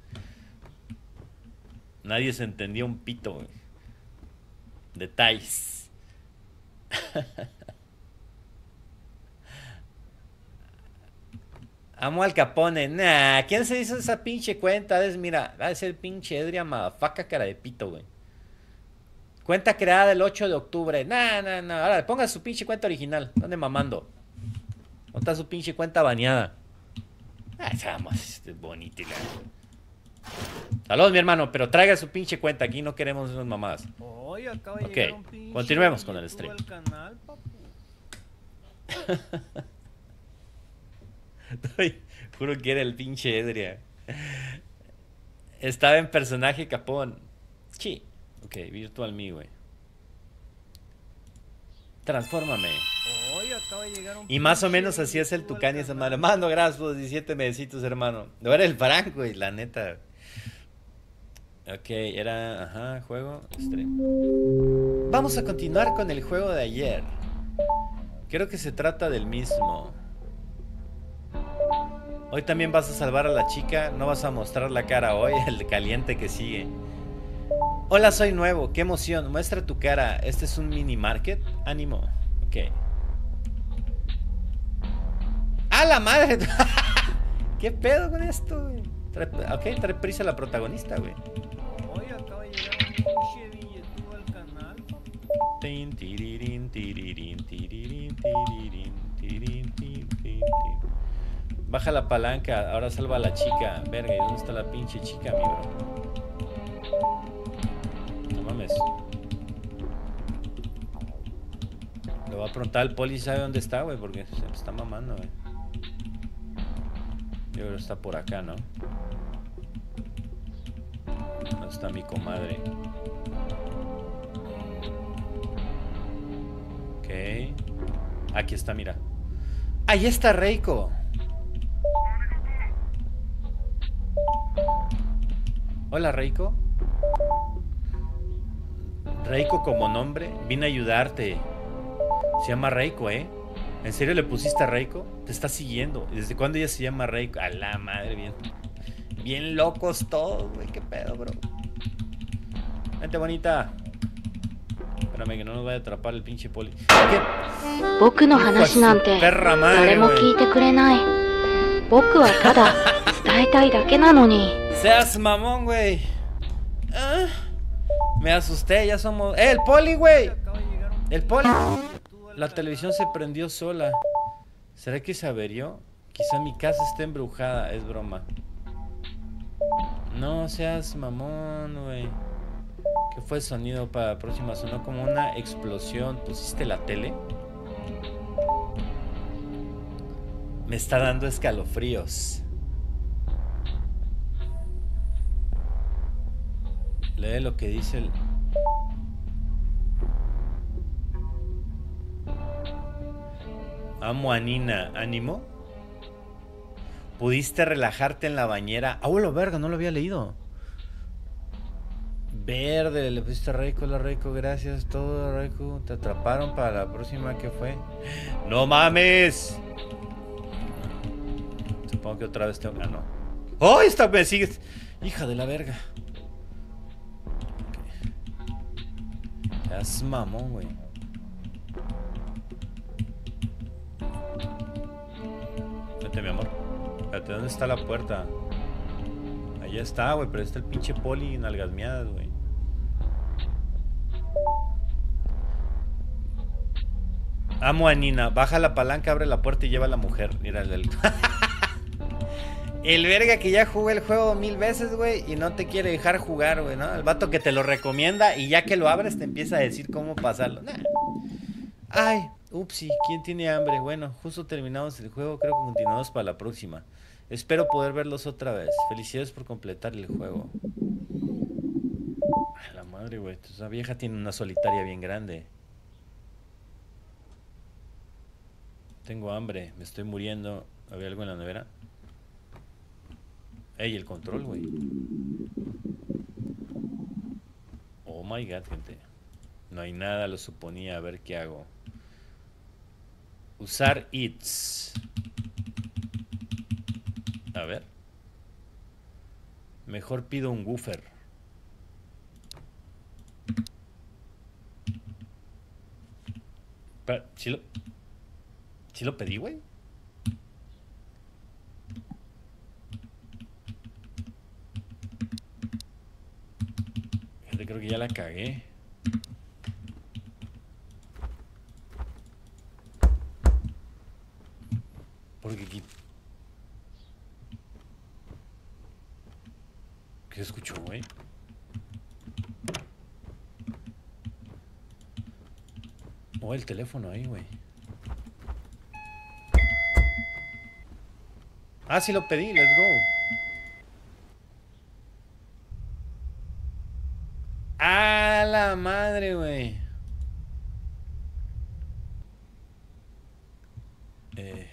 A: Nadie se entendía un pito, güey. Detalles. *laughs* Amo al Capone. Nah, ¿quién se hizo esa pinche cuenta? Es, mira, va a ser pinche Edria Madafaca cara de pito, güey. Cuenta creada el 8 de octubre. Nah, nah, nah. Ahora, ponga su pinche cuenta original. ¿Dónde mamando? ¿Dónde está su pinche cuenta baneada? Ah, vamos, este bonito. Saludos, mi hermano, pero traiga su pinche cuenta. Aquí no queremos esas mamadas.
B: Oye, acaba de
A: Ok,
B: llegar un pinche
A: continuemos con el stream.
B: al canal, *laughs*
A: Juro que era el pinche Edria. Estaba en personaje capón. Sí. Ok, Virtual Me, güey. Transfórmame.
B: Oye, acaba de llegar un
A: Y más o menos así es el Tucán y esa madre. Mando, gracias por los 17 medecitos, hermano. No era el Franco, güey, la neta. Ok, era. Ajá, juego. Vamos a continuar con el juego de ayer. Creo que se trata del mismo. Hoy también vas a salvar a la chica. No vas a mostrar la cara hoy, *laughs* el caliente que sigue. Hola, soy nuevo. Qué emoción. Muestra tu cara. Este es un mini market. Ánimo. Ok. ¡A la madre! *laughs* ¿Qué pedo con esto, güey? Ok, trae prisa la protagonista, güey. Baja la palanca, ahora salva a la chica. Verga, ¿y dónde está la pinche chica, mi bro? No mames. Le voy a preguntar al poli, ¿sabe dónde está, güey? Porque se está mamando, güey. Yo creo que está por acá, ¿no? ¿Dónde está mi comadre? Ok. Aquí está, mira. Ahí está Reiko. Hola, Reiko. Reiko como nombre. Vine a ayudarte. Se llama Reiko, ¿eh? ¿En serio le pusiste a Reiko? Te está siguiendo. ¿Y ¿Desde cuándo ella se llama Reiko? A la madre, bien. Bien locos todos, güey. Qué pedo, bro. Vente, bonita. Espérame que no nos vaya a atrapar el pinche poli. ¿Qué?
C: Boku.
A: Perra madre, güey. *laughs* Seas mamón, güey. ¿Ah? Me asusté, ya somos... ¡Eh, el poli, güey! El poli. La televisión se prendió sola. ¿Será que se averió? Quizá mi casa esté embrujada, es broma. No seas mamón, güey. ¿Qué fue el sonido para la próxima? Sonó como una explosión. ¿Pusiste la tele? Me está dando escalofríos. Lee lo que dice el... Amo a Nina. ¿Ánimo? ¿Pudiste relajarte en la bañera? ¡Abuelo, verga! No lo había leído. Verde, le pusiste Reiko, la Reiko, gracias, todo Reiko. Te atraparon para la próxima que fue. ¡No mames! Supongo que otra vez tengo. Ah, no. ¡Oh! Esta me sigues. Hija de la verga. Ok. Seas mamón, güey. Vete, mi amor. Espérate, ¿dónde está la puerta? Allá está, güey, pero está el pinche poli en algasmeadas, güey. Amo a Nina. Baja la palanca, abre la puerta y lleva a la mujer. Mira el. *laughs* El verga que ya jugó el juego mil veces, güey, y no te quiere dejar jugar, güey, ¿no? El vato que te lo recomienda y ya que lo abres te empieza a decir cómo pasarlo. Ay, upsi, ¿quién tiene hambre? Bueno, justo terminamos el juego, creo que continuamos para la próxima. Espero poder verlos otra vez. Felicidades por completar el juego. Ay, la madre, güey, esa vieja tiene una solitaria bien grande. Tengo hambre, me estoy muriendo. ¿Había algo en la nevera? Ey, el control, güey. Oh my god, gente. No hay nada, lo suponía. A ver qué hago. Usar its. A ver. Mejor pido un woofer. Espera, ¿sí lo, ¿sí lo pedí, güey? Creo que ya la cagué. Porque aquí... ¿Qué escuchó, güey? Oh, el teléfono ahí, güey. Ah, sí lo pedí, let's go. ¡A la madre, güey! Eh.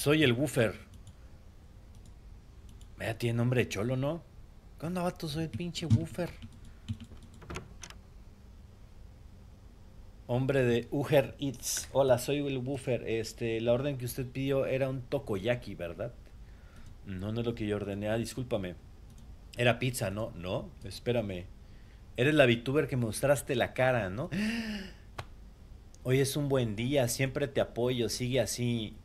A: Soy el buffer. Vaya, tiene nombre de cholo, ¿no? ¿Qué onda, vato? Soy el pinche buffer. Hombre de Uger Eats. Hola, soy el buffer. Este, la orden que usted pidió era un tokoyaki, ¿verdad? No, no es lo que yo ordené. Ah, discúlpame. Era pizza, ¿no? No, espérame. Eres la VTuber que mostraste la cara, ¿no? *gasps* Hoy es un buen día, siempre te apoyo, sigue así.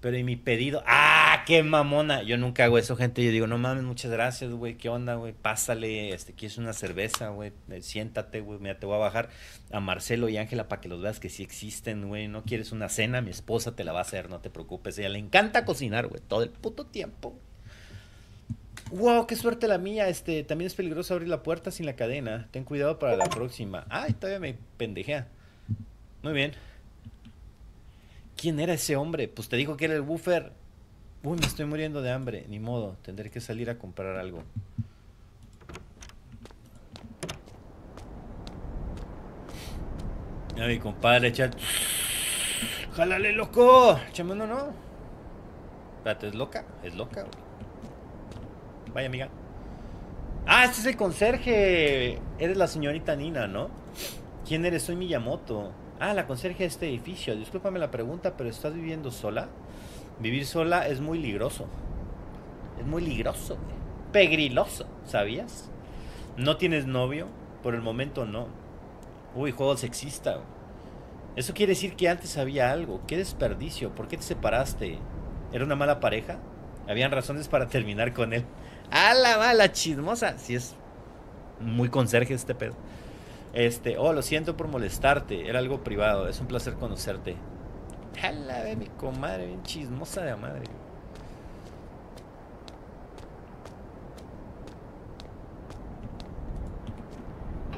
A: Pero y mi pedido, ¡ah, qué mamona! Yo nunca hago eso, gente. Yo digo, no mames, muchas gracias, güey. ¿Qué onda, güey? Pásale, este, quieres una cerveza, güey. Eh, Siéntate, güey. Mira, te voy a bajar a Marcelo y Ángela para que los veas que sí existen, güey. No quieres una cena, mi esposa te la va a hacer, no te preocupes. Ella le encanta cocinar, güey. Todo el puto tiempo. Wow, qué suerte la mía. Este, también es peligroso abrir la puerta sin la cadena. Ten cuidado para la próxima. Ay, todavía me pendejea. Muy bien. ¿Quién era ese hombre? Pues te dijo que era el buffer. Uy, me estoy muriendo de hambre. Ni modo, tendré que salir a comprar algo. A mi compadre, chat. ¡Jálale, loco! Échame uno, ¿no? Espérate, ¿es loca? ¿Es loca? Vaya, amiga. Ah, este es el conserje. Eres la señorita Nina, ¿no? ¿Quién eres? Soy Miyamoto. Ah, la conserje de este edificio. Discúlpame la pregunta, pero ¿estás viviendo sola? Vivir sola es muy ligroso. Es muy ligroso. Pegriloso, ¿sabías? ¿No tienes novio? Por el momento no. Uy, juego sexista. Eso quiere decir que antes había algo. Qué desperdicio. ¿Por qué te separaste? ¿Era una mala pareja? Habían razones para terminar con él. *laughs* ¡A la mala chismosa! Si es muy conserje este pedo. Este, oh, lo siento por molestarte. Era algo privado. Es un placer conocerte. ¡Hala, ve mi comadre! Bien chismosa de madre.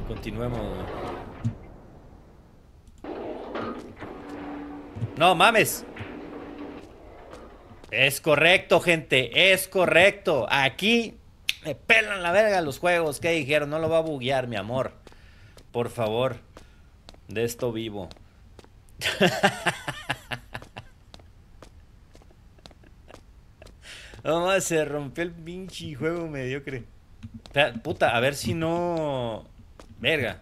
A: Continuemos. No mames. Es correcto, gente. Es correcto. Aquí me pelan la verga los juegos. ¿Qué dijeron? No lo va a buguear, mi amor. Por favor. De esto vivo. *laughs* No, se rompió el pinche juego mediocre. Puta, a ver si no. Verga.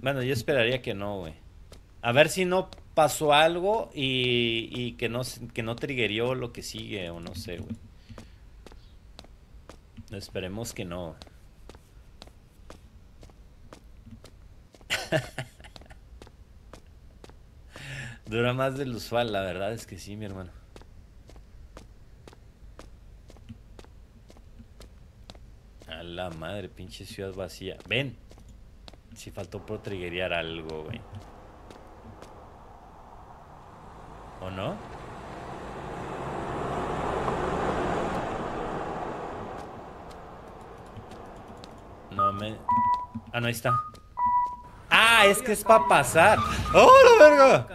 A: Bueno, yo esperaría que no, güey. A ver si no pasó algo y, y que no que no triggerió lo que sigue o no sé, güey. Esperemos que no. *laughs* Dura más del usual, la verdad es que sí, mi hermano. A la madre, pinche ciudad vacía. Ven. Si faltó por triggerear algo, güey. ¿O no? No me... Ah, no, ahí está. Ah, es que es para pasar. ¡Oh, la verga!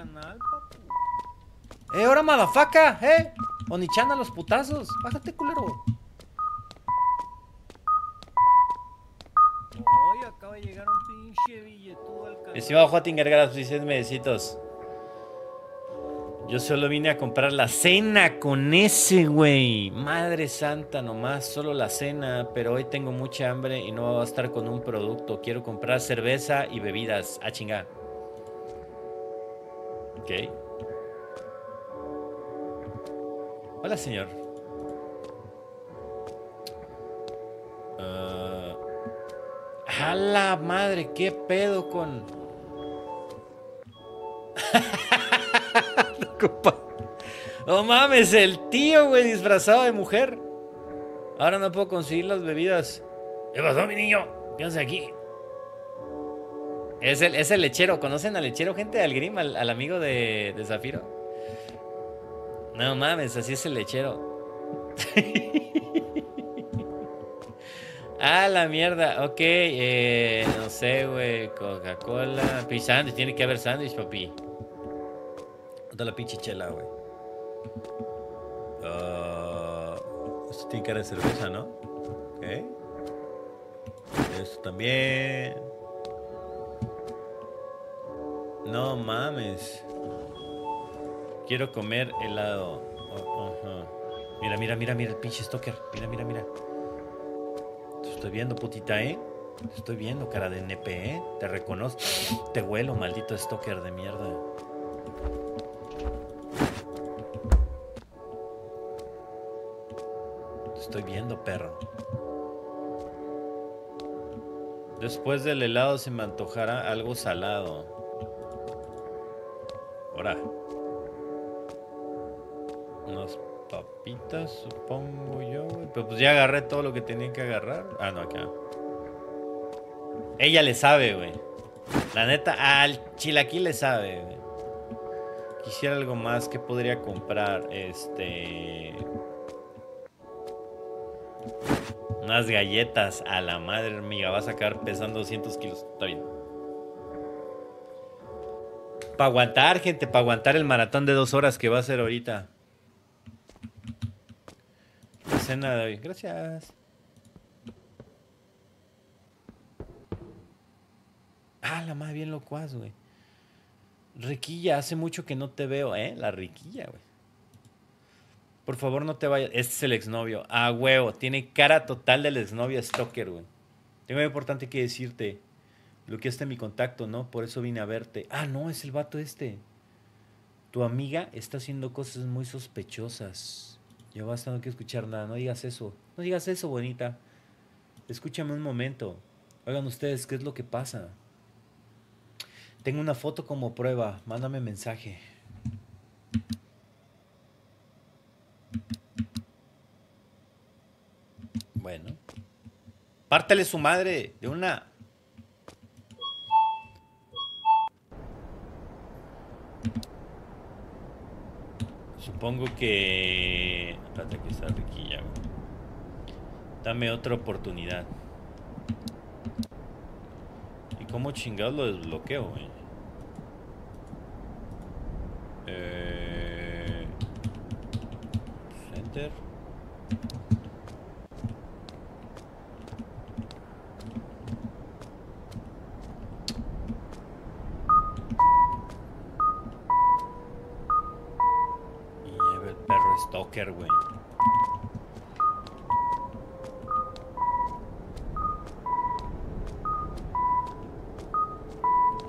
A: ¡Eh, ahora, madafaca! ¡Eh! Onichan a los putazos. Bájate, culero.
B: Hoy acaba de llegar un pinche billetudo al canal.
A: Estimado Jotinger, gracias por 16 mesecitos. Yo solo vine a comprar la cena con ese, güey. Madre santa nomás, solo la cena, pero hoy tengo mucha hambre y no voy a estar con un producto. Quiero comprar cerveza y bebidas. Ah, a chingar. Ok. Hola, señor. Uh... A la madre, qué pedo con... *laughs* *laughs* No mames, el tío, güey, disfrazado de mujer. Ahora no puedo conseguir las bebidas. ¿Qué pasó, mi niño? ¿Qué haces aquí? Es el, es el lechero. ¿Conocen al lechero, gente? Al Grim, al, amigo de, de Zafiro. No mames, así es el lechero. *laughs* ah, la mierda. Ok, eh, no sé, güey. Coca-Cola. Pi sándwich. Tiene que haber sándwich, papi. Dale la pinche chela, güey. Ah, esto tiene cara de cerveza, ¿no? Ok. Esto también. No mames. Quiero comer helado. Oh. Mira, mira, mira, mira el pinche stalker. Mira, mira, mira. Te estoy viendo, putita, ¿eh? Te estoy viendo, cara de NP, ¿eh? Te reconozco. Te huelo, maldito stalker de mierda. Estoy viendo, perro. Después del helado se me antojará algo salado. Ahora. Unas papitas, supongo yo, güey. Pero pues ya agarré todo lo que tenía que agarrar. Ah, no, acá. Ella le sabe, güey. La neta, al chilaquil le sabe. Quisiera algo más que podría comprar. Este. Unas galletas a la madre, amiga. Va a sacar pesando 200 kilos. Está bien. Para aguantar, gente. Para aguantar el maratón de dos horas que va a ser ahorita. La cena de. Gracias. Ah, la madre, bien locuaz, güey. Riquilla, hace mucho que no te veo, ¿eh? La riquilla, güey. Por favor, no te vayas. Este es el exnovio. Ah, huevo. Tiene cara total del exnovio Stalker, güey. Tengo algo importante que decirte. Bloqueaste mi contacto, ¿no? Por eso vine a verte. Ah, no, es el vato este. Tu amiga está haciendo cosas muy sospechosas. Ya basta, no quiero escuchar nada. No digas eso. No digas eso, bonita. Escúchame un momento. Oigan ustedes, ¿qué es lo que pasa? Tengo una foto como prueba. Mándame mensaje. Bueno. Pártale su madre de una. Supongo que. Espérate, aquí está Riquilla. Dame otra oportunidad. ¿Y cómo chingados lo desbloqueo, güey? Eh... Enter. Y lleva el perro stalker, güey.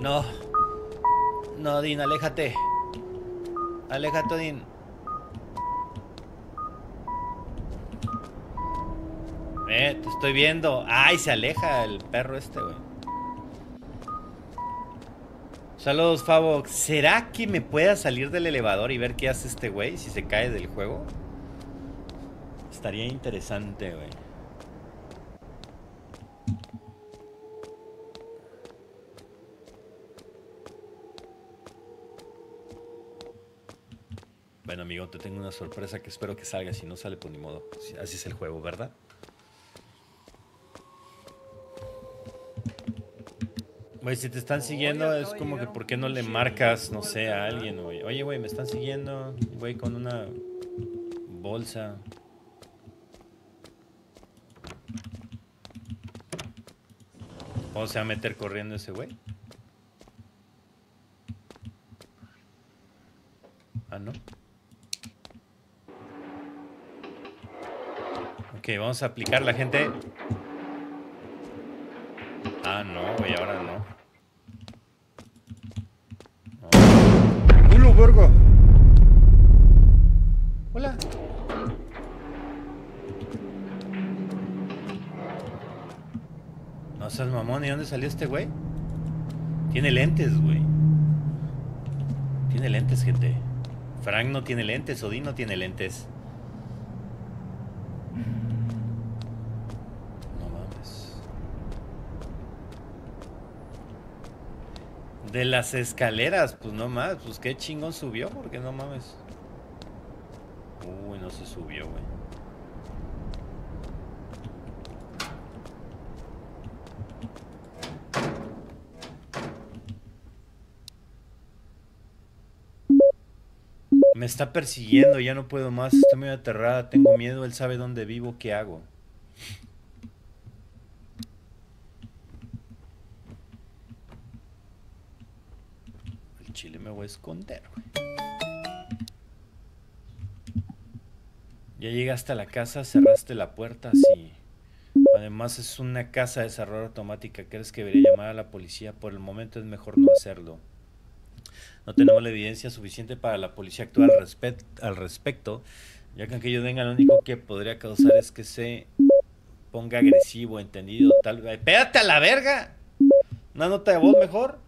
A: No. No, Din, aléjate. Aléjate, Din. Eh, te estoy viendo. Ay, se aleja el perro este, güey. Saludos, Favo. ¿Será que me pueda salir del elevador y ver qué hace este güey si se cae del juego? Estaría interesante, güey. Bueno, amigo, te tengo una sorpresa que espero que salga. Si no sale, pues ni modo. Sí, Así es el juego, ¿verdad? Güey, si te están siguiendo, es como que ¿por qué no le marcas, no sé, a
B: al
A: alguien, güey? Oye, güey, me están siguiendo, güey, con una bolsa. ¿Cómo se va a meter corriendo ese güey? Ah, ¿no? Ok, vamos a aplicar la gente. Ah, no, güey, ahora no. No. ¡Hola. No seas mamón, ¿y dónde salió este güey? Tiene lentes, güey. Tiene lentes, gente. Frank no tiene lentes, Odin no tiene lentes. No mames. De las escaleras, pues no más. Pues qué chingón subió, porque no mames. Uy, no se subió, güey. Me está persiguiendo, ya no puedo más, estoy muy aterrada, tengo miedo, él sabe dónde vivo, ¿qué hago? El chile me voy a esconder. Ya llegaste a la casa, cerraste la puerta, sí. Además es una casa de cerrar automática, ¿crees que debería llamar a la policía? Por el momento es mejor no hacerlo. No tenemos la evidencia suficiente para la policía actuar al, respecto, ya que aunque ellos vengan, lo único que podría causar es que se ponga agresivo, entendido, tal vez. ¡Espérate a la verga! ¿Una nota de voz mejor?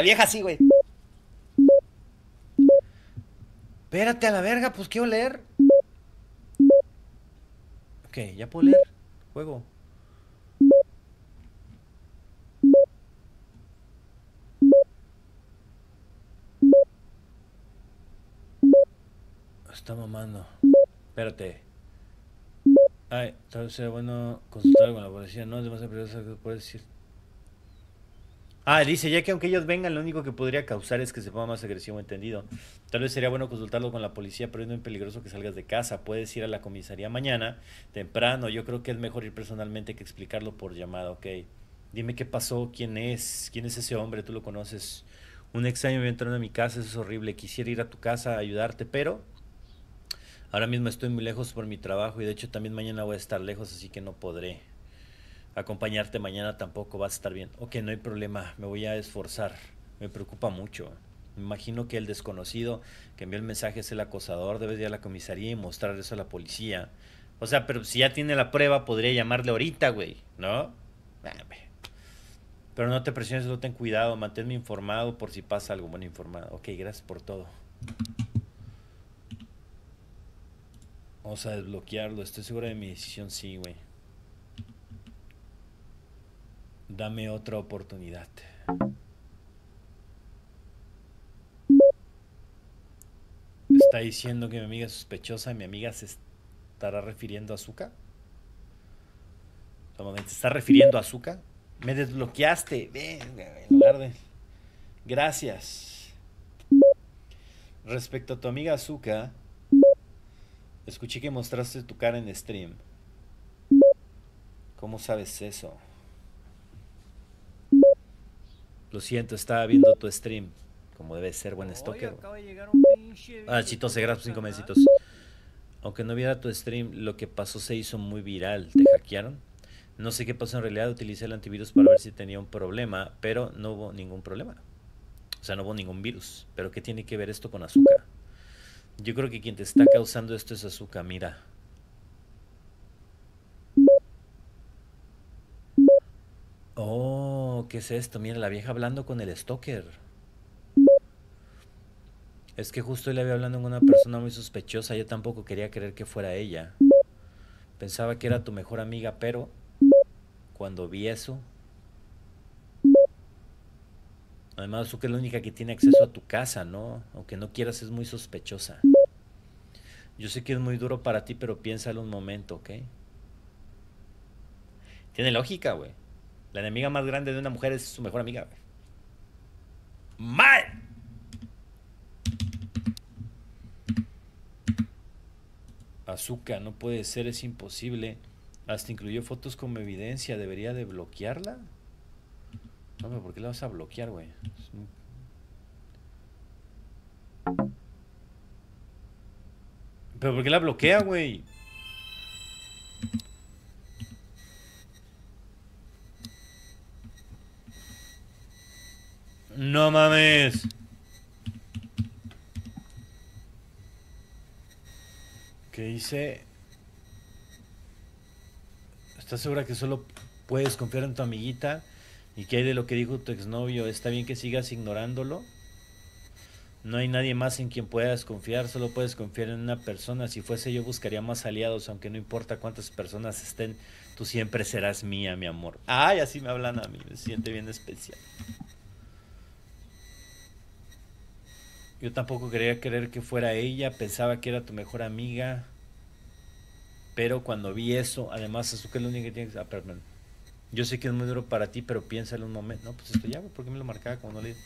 A: La vieja sí, güey. Espérate a la verga, pues quiero leer. Ok, ya puedo leer. Juego. Está mamando. Espérate. Ay, tal vez sea bueno consultar con la policía. No es demasiado peligroso que puedes decir. Ah, dice, ya que aunque ellos vengan, lo único que podría causar es que se ponga más agresivo, entendido. Tal vez sería bueno consultarlo con la policía, pero es muy peligroso que salgas de casa. Puedes ir a la comisaría mañana, temprano. Yo creo que es mejor ir personalmente que explicarlo por llamada, ok. Dime qué pasó, quién es, quién es ese hombre, tú lo conoces. Un extraño me entrando a mi casa, eso es horrible. Quisiera ir a tu casa a ayudarte, pero ahora mismo estoy muy lejos por mi trabajo y de hecho también mañana voy a estar lejos, así que no podré acompañarte mañana tampoco vas a estar bien. Ok, no hay problema, me voy a esforzar. Me preocupa mucho. Me imagino que el desconocido que envió el mensaje es el acosador, debes ir a la comisaría y mostrar eso a la policía. O sea, pero si ya tiene la prueba, podría llamarle ahorita, güey, ¿no? Ah. Pero no te presiones, solo ten cuidado, manténme informado por si pasa algo bueno informado. Ok, gracias por todo. Vamos a desbloquearlo, estoy seguro de mi decisión, sí, güey. Dame otra oportunidad. Está diciendo que mi amiga es sospechosa y mi amiga se estará refiriendo a Azúcar. ¿se está refiriendo a Azúcar? Me desbloqueaste. Venga, en lugar de. Gracias. Respecto a tu amiga Azúcar, escuché que mostraste tu cara en stream. ¿Cómo sabes eso? Lo siento, estaba viendo tu stream. Como debe ser buen stalker. Ah, chitose, gracias por cinco mesitos. Aunque no viera tu stream, lo que pasó se hizo muy viral. ¿Te hackearon? No sé qué pasó en realidad. Utilicé el antivirus para ver si tenía un problema, pero no hubo ningún problema. O sea, no hubo ningún virus. ¿Pero qué tiene que ver esto con azúcar? Yo creo que quien te está causando esto es azúcar, mira. Oh, ¿qué es esto? Mira, la vieja hablando con el stalker. Es que justo le había hablando con una persona muy sospechosa. Yo tampoco quería creer que fuera ella. Pensaba que era tu mejor amiga, pero cuando vi eso. Además, tú que es la única que tiene acceso a tu casa, ¿no? Aunque no quieras, es muy sospechosa. Yo sé que es muy duro para ti, pero piénsalo un momento, ¿ok? Tiene lógica, güey. La enemiga más grande de una mujer es su mejor amiga. ¡Mal! Azúcar, no puede ser, es imposible. Hasta incluyó fotos como evidencia. ¿Debería de bloquearla? No, pero ¿por qué la vas a bloquear, güey? ¿Pero por qué la bloquea, güey? No mames. ¿Qué hice? ¿Estás segura que solo puedes confiar en tu amiguita? ¿Y qué hay de lo que dijo tu exnovio? ¿Está bien que sigas ignorándolo? No hay nadie más en quien puedas confiar, solo puedes confiar en una persona. Si fuese yo buscaría más aliados, aunque no importa cuántas personas estén, tú siempre serás mía, mi amor. Ay, así me hablan a mí, me siente bien especial. Yo tampoco quería creer que fuera ella, pensaba que era tu mejor amiga. Pero cuando vi eso, además, que es lo único que tienes que... Ah, perdón. Yo sé que es muy duro para ti, pero piénsalo un momento. No, pues esto ya, güey, ¿por qué me lo marcaba como no le...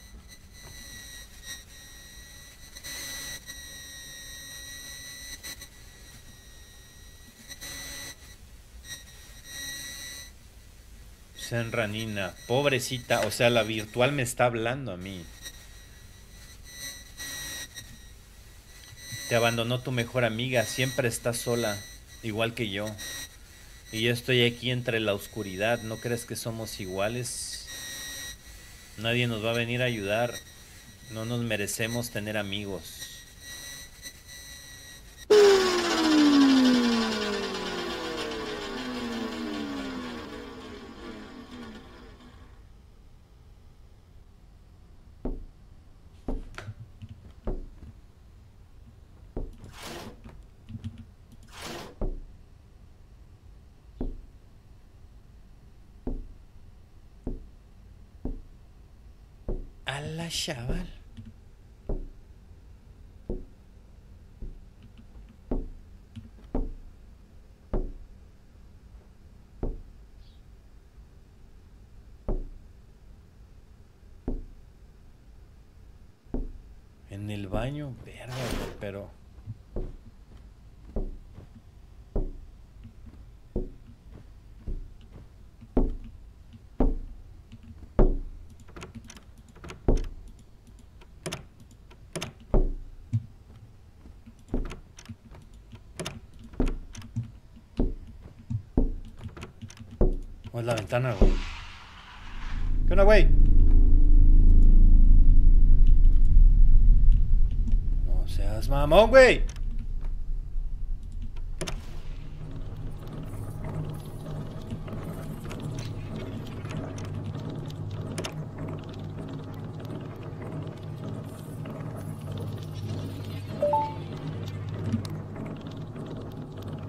A: Senranina, pobrecita, o sea, la virtual me está hablando a mí. Te abandonó tu mejor amiga, siempre estás sola, igual que yo. Y yo estoy aquí entre la oscuridad, ¿no crees que somos iguales? Nadie nos va a venir a ayudar, no nos merecemos tener amigos. Chaval. En el baño, verga, güey, pero. ¿O es la ventana, güey? ¿Qué onda, güey? No seas mamón, güey.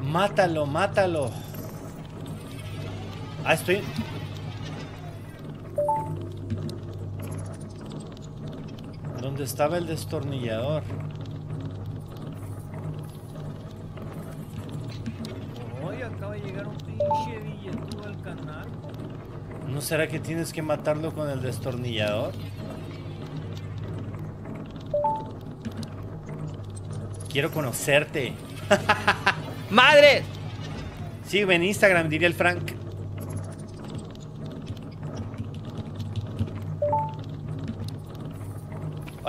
A: Mátalo, mátalo. Ah, estoy. ¿Dónde estaba el destornillador?
B: Hoy acaba de llegar un pinche billetudo al canal.
A: ¿No será que tienes que matarlo con el destornillador? Quiero conocerte. *laughs* ¡Madre! Sígueme en Instagram, diría el Frank.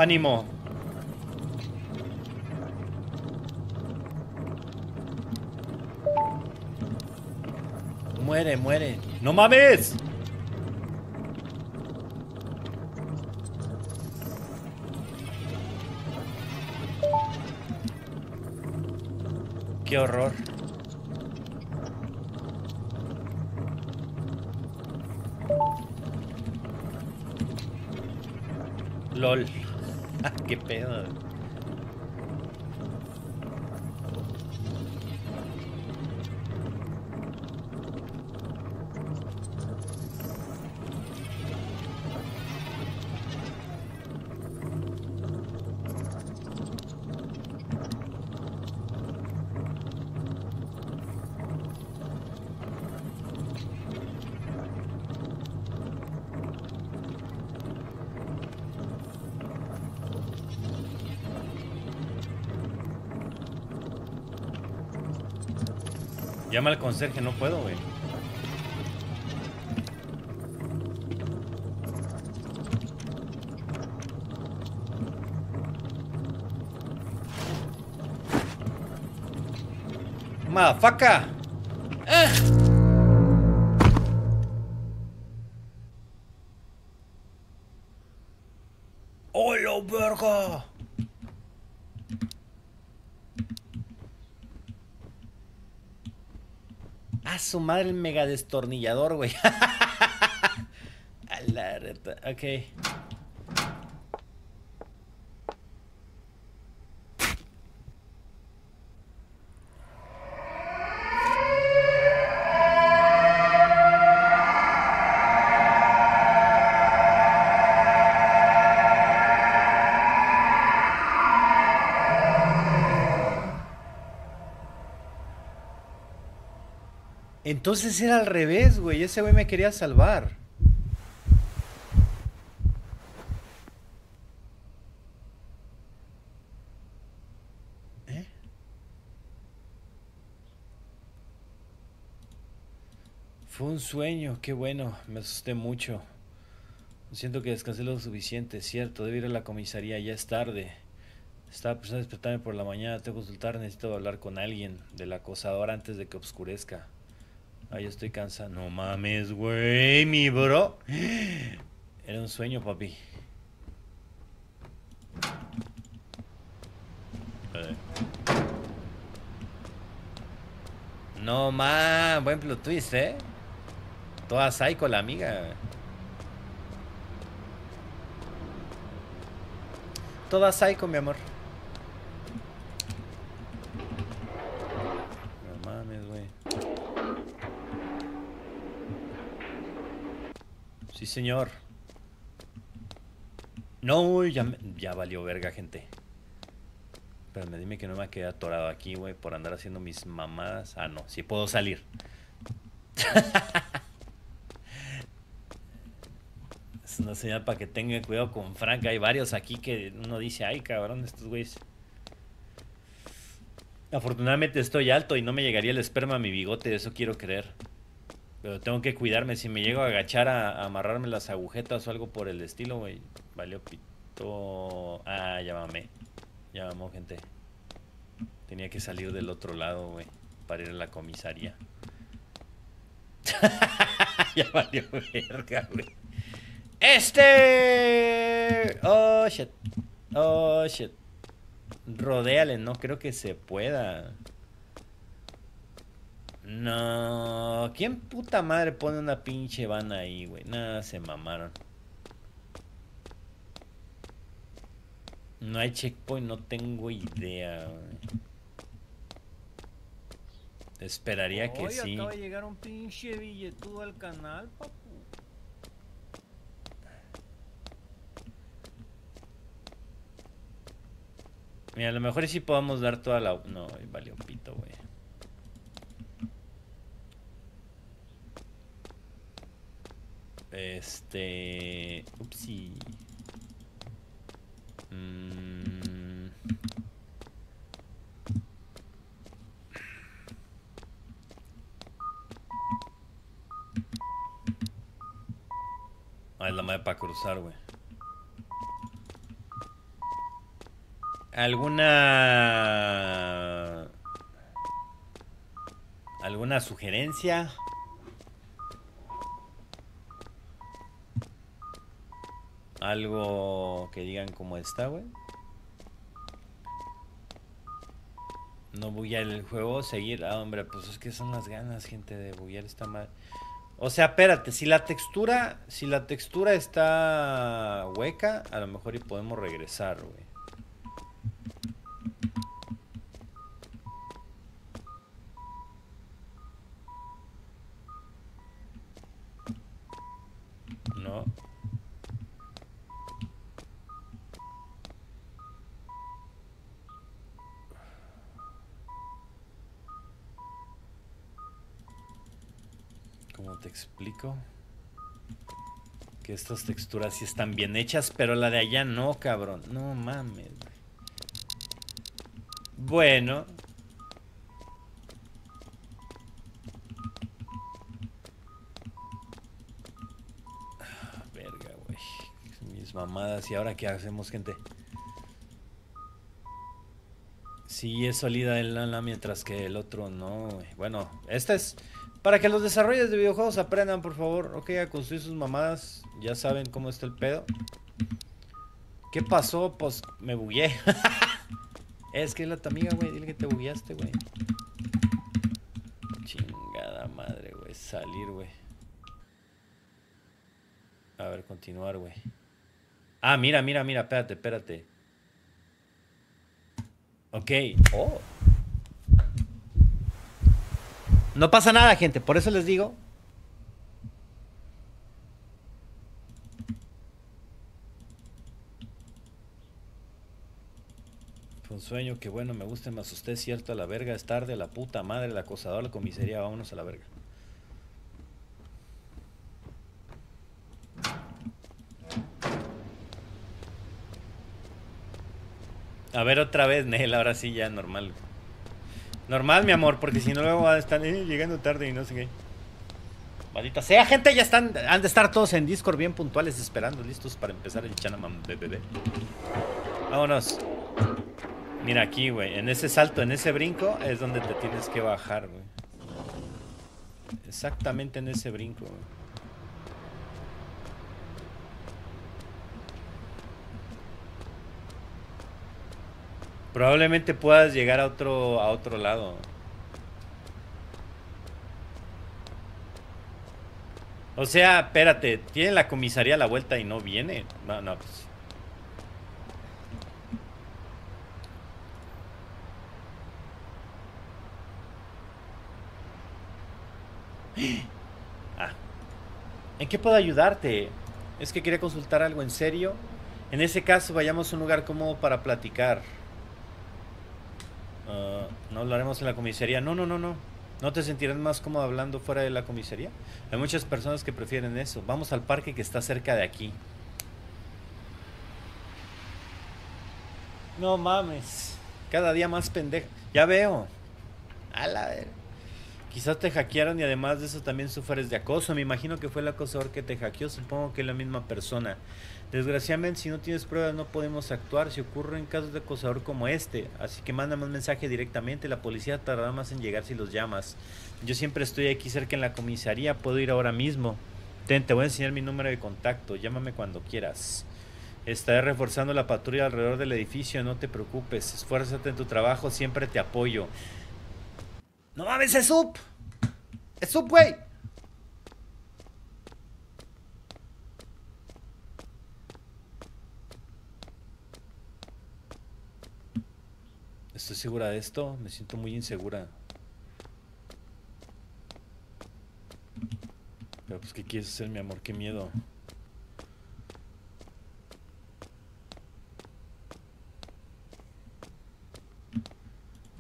A: Ánimo. Muere, muere. ¡No mames! Qué horror. Llama al conserje, no puedo, güey. Motherfucker. Su madre, el mega destornillador, güey. *laughs* A la reta. Ok. Entonces era al revés, güey. Ese güey me quería salvar. ¿Eh? Fue un sueño, qué bueno, me asusté mucho. Siento que descansé lo suficiente, cierto, debo ir a la comisaría, ya es tarde. Estaba pensando despertarme por la mañana, tengo que consultar, necesito hablar con alguien del acosador antes de que oscurezca. Ay, yo estoy cansado. No mames, güey, mi bro. Era un sueño, papi. No mames, buen plot twist, ¿eh? Toda psycho la amiga. Toda psycho, mi amor. No mames, güey. Sí, señor. No, ya, me- ya valió verga, gente. Espérame, dime que no me quedé atorado aquí, güey, por andar haciendo mis mamadas. Ah, no, sí puedo salir. *laughs* es una señal para que tengan cuidado con Frank. Hay varios aquí que uno dice, ay, cabrón, estos güeyes. Afortunadamente estoy alto y no me llegaría el esperma a mi bigote, eso quiero creer. Pero tengo que cuidarme. Si me llego a agachar a, a amarrarme las agujetas o algo por el estilo, güey. Valió pito. Ah, ya mamé. Ya mamó, gente. Tenía que salir del otro lado, güey. Para ir a la comisaría. *laughs* ya valió verga, güey. Este. Oh, shit. Oh, shit. Rodéale, no creo que se pueda. No, ¿quién puta madre pone una pinche van ahí, güey? Nada, se mamaron. No hay checkpoint, no tengo idea, güey. Esperaría que sí.
B: acaba de llegar un pinche billetudo al canal, papu.
A: Mira, a lo mejor sí podamos dar toda la... No, valió pito, güey. Este... Upsi. Mm. La madre para cruzar, güey. ¿Alguna... ¿Alguna sugerencia? Algo que digan cómo está, güey. No buguear el juego, seguir. Ah, hombre, pues es que son las ganas, gente, de buguear esta madre. O sea, espérate, si la textura, si la textura está hueca, a lo mejor y podemos regresar, güey. No. ¿Cómo te explico? Que estas texturas sí están bien hechas, pero la de allá no, cabrón. No mames. Bueno. Ah, Verga, güey. Mis mamadas. ¿Y ahora qué hacemos, gente? Sí, es sólida el ala mientras que el otro no. Bueno, esta es para que los desarrolladores de videojuegos aprendan, por favor. Ok, a construir sus mamadas. Ya saben cómo está el pedo. ¿Qué pasó? Pues me bugué. *laughs* es que es la tu güey. Dile que te bugueaste, güey. Chingada madre. Salir, güey. A ver, continuar, güey. Ah, mira, mira, mira, espérate, espérate. Ok. Oh. No pasa nada, gente. Por eso les digo. Un sueño que bueno, me gusta, me asusté, cierto, a la verga. Es tarde, la puta madre, el acosador, la comisaría, vámonos a la verga. A ver otra vez, Nel, ahora sí ya normal. Normal, mi amor, porque si no luego estar eh, llegando tarde y no sé qué. Maldita sea, gente, ya están, han de estar todos en Discord bien puntuales, esperando, listos para empezar el Chanamam BBB. Vámonos. Mira aquí, güey, en ese salto, en ese brinco, es donde te tienes que bajar, güey. Exactamente en ese brinco, güey. Probablemente puedas llegar a otro, a otro lado. O sea, espérate, tiene la comisaría a la vuelta y no viene. No, no, pues. *gasps* Ah. ¿En qué puedo ayudarte? Es que quería consultar algo en serio. En ese caso, vayamos a un lugar cómodo para platicar. Ah, no hablaremos en la comisaría. No, no, no, no. ¿No te sentirás más cómodo hablando fuera de la comisaría? Hay muchas personas que prefieren eso. Vamos al parque que está cerca de aquí. No mames. Cada día más pendejo. Ya veo. A la ver. Quizás te hackearon y además de eso también sufres de acoso. Me imagino que fue el acosador que te hackeó. Supongo que es la misma persona. Desgraciadamente, si no tienes pruebas, no podemos actuar si ocurren casos de acosador como este. Así que mándame un mensaje directamente. La policía tardará más en llegar si los llamas. Yo siempre estoy aquí cerca en la comisaría. Puedo ir ahora mismo. Ten, te voy a enseñar mi número de contacto. Llámame cuando quieras. Estaré reforzando la patrulla alrededor del edificio. No te preocupes. Esfuérzate en tu trabajo. Siempre te apoyo. ¡No mames, es sub! ¡Es sub, güey! Estoy segura de esto, me siento muy insegura. Pero pues, ¿qué quieres hacer, mi amor? Qué miedo.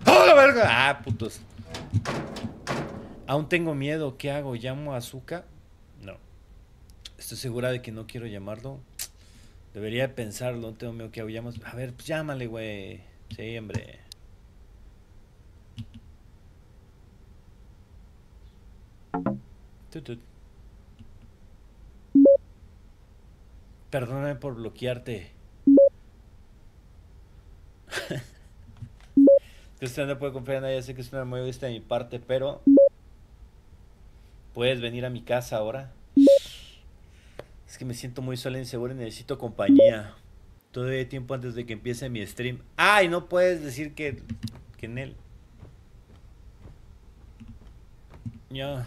A: ¡Oh, la verga! Ah, putos. Aún tengo miedo. ¿Qué hago? ¿Llamo a Azuka? No. Estoy segura de que no quiero llamarlo. Debería pensarlo. Tengo miedo que hago. Llamos. A ver, pues llámale, güey. Sí, hombre. Perdóname por bloquearte. *laughs* que usted no puede confiar en nadie, sé que es una muy egoísta de mi parte, pero puedes venir a mi casa ahora. Es que me siento muy sola e insegura y necesito compañía. Todavía hay tiempo antes de que empiece mi stream. ¡Ay! No puedes decir que, que en él. Ya.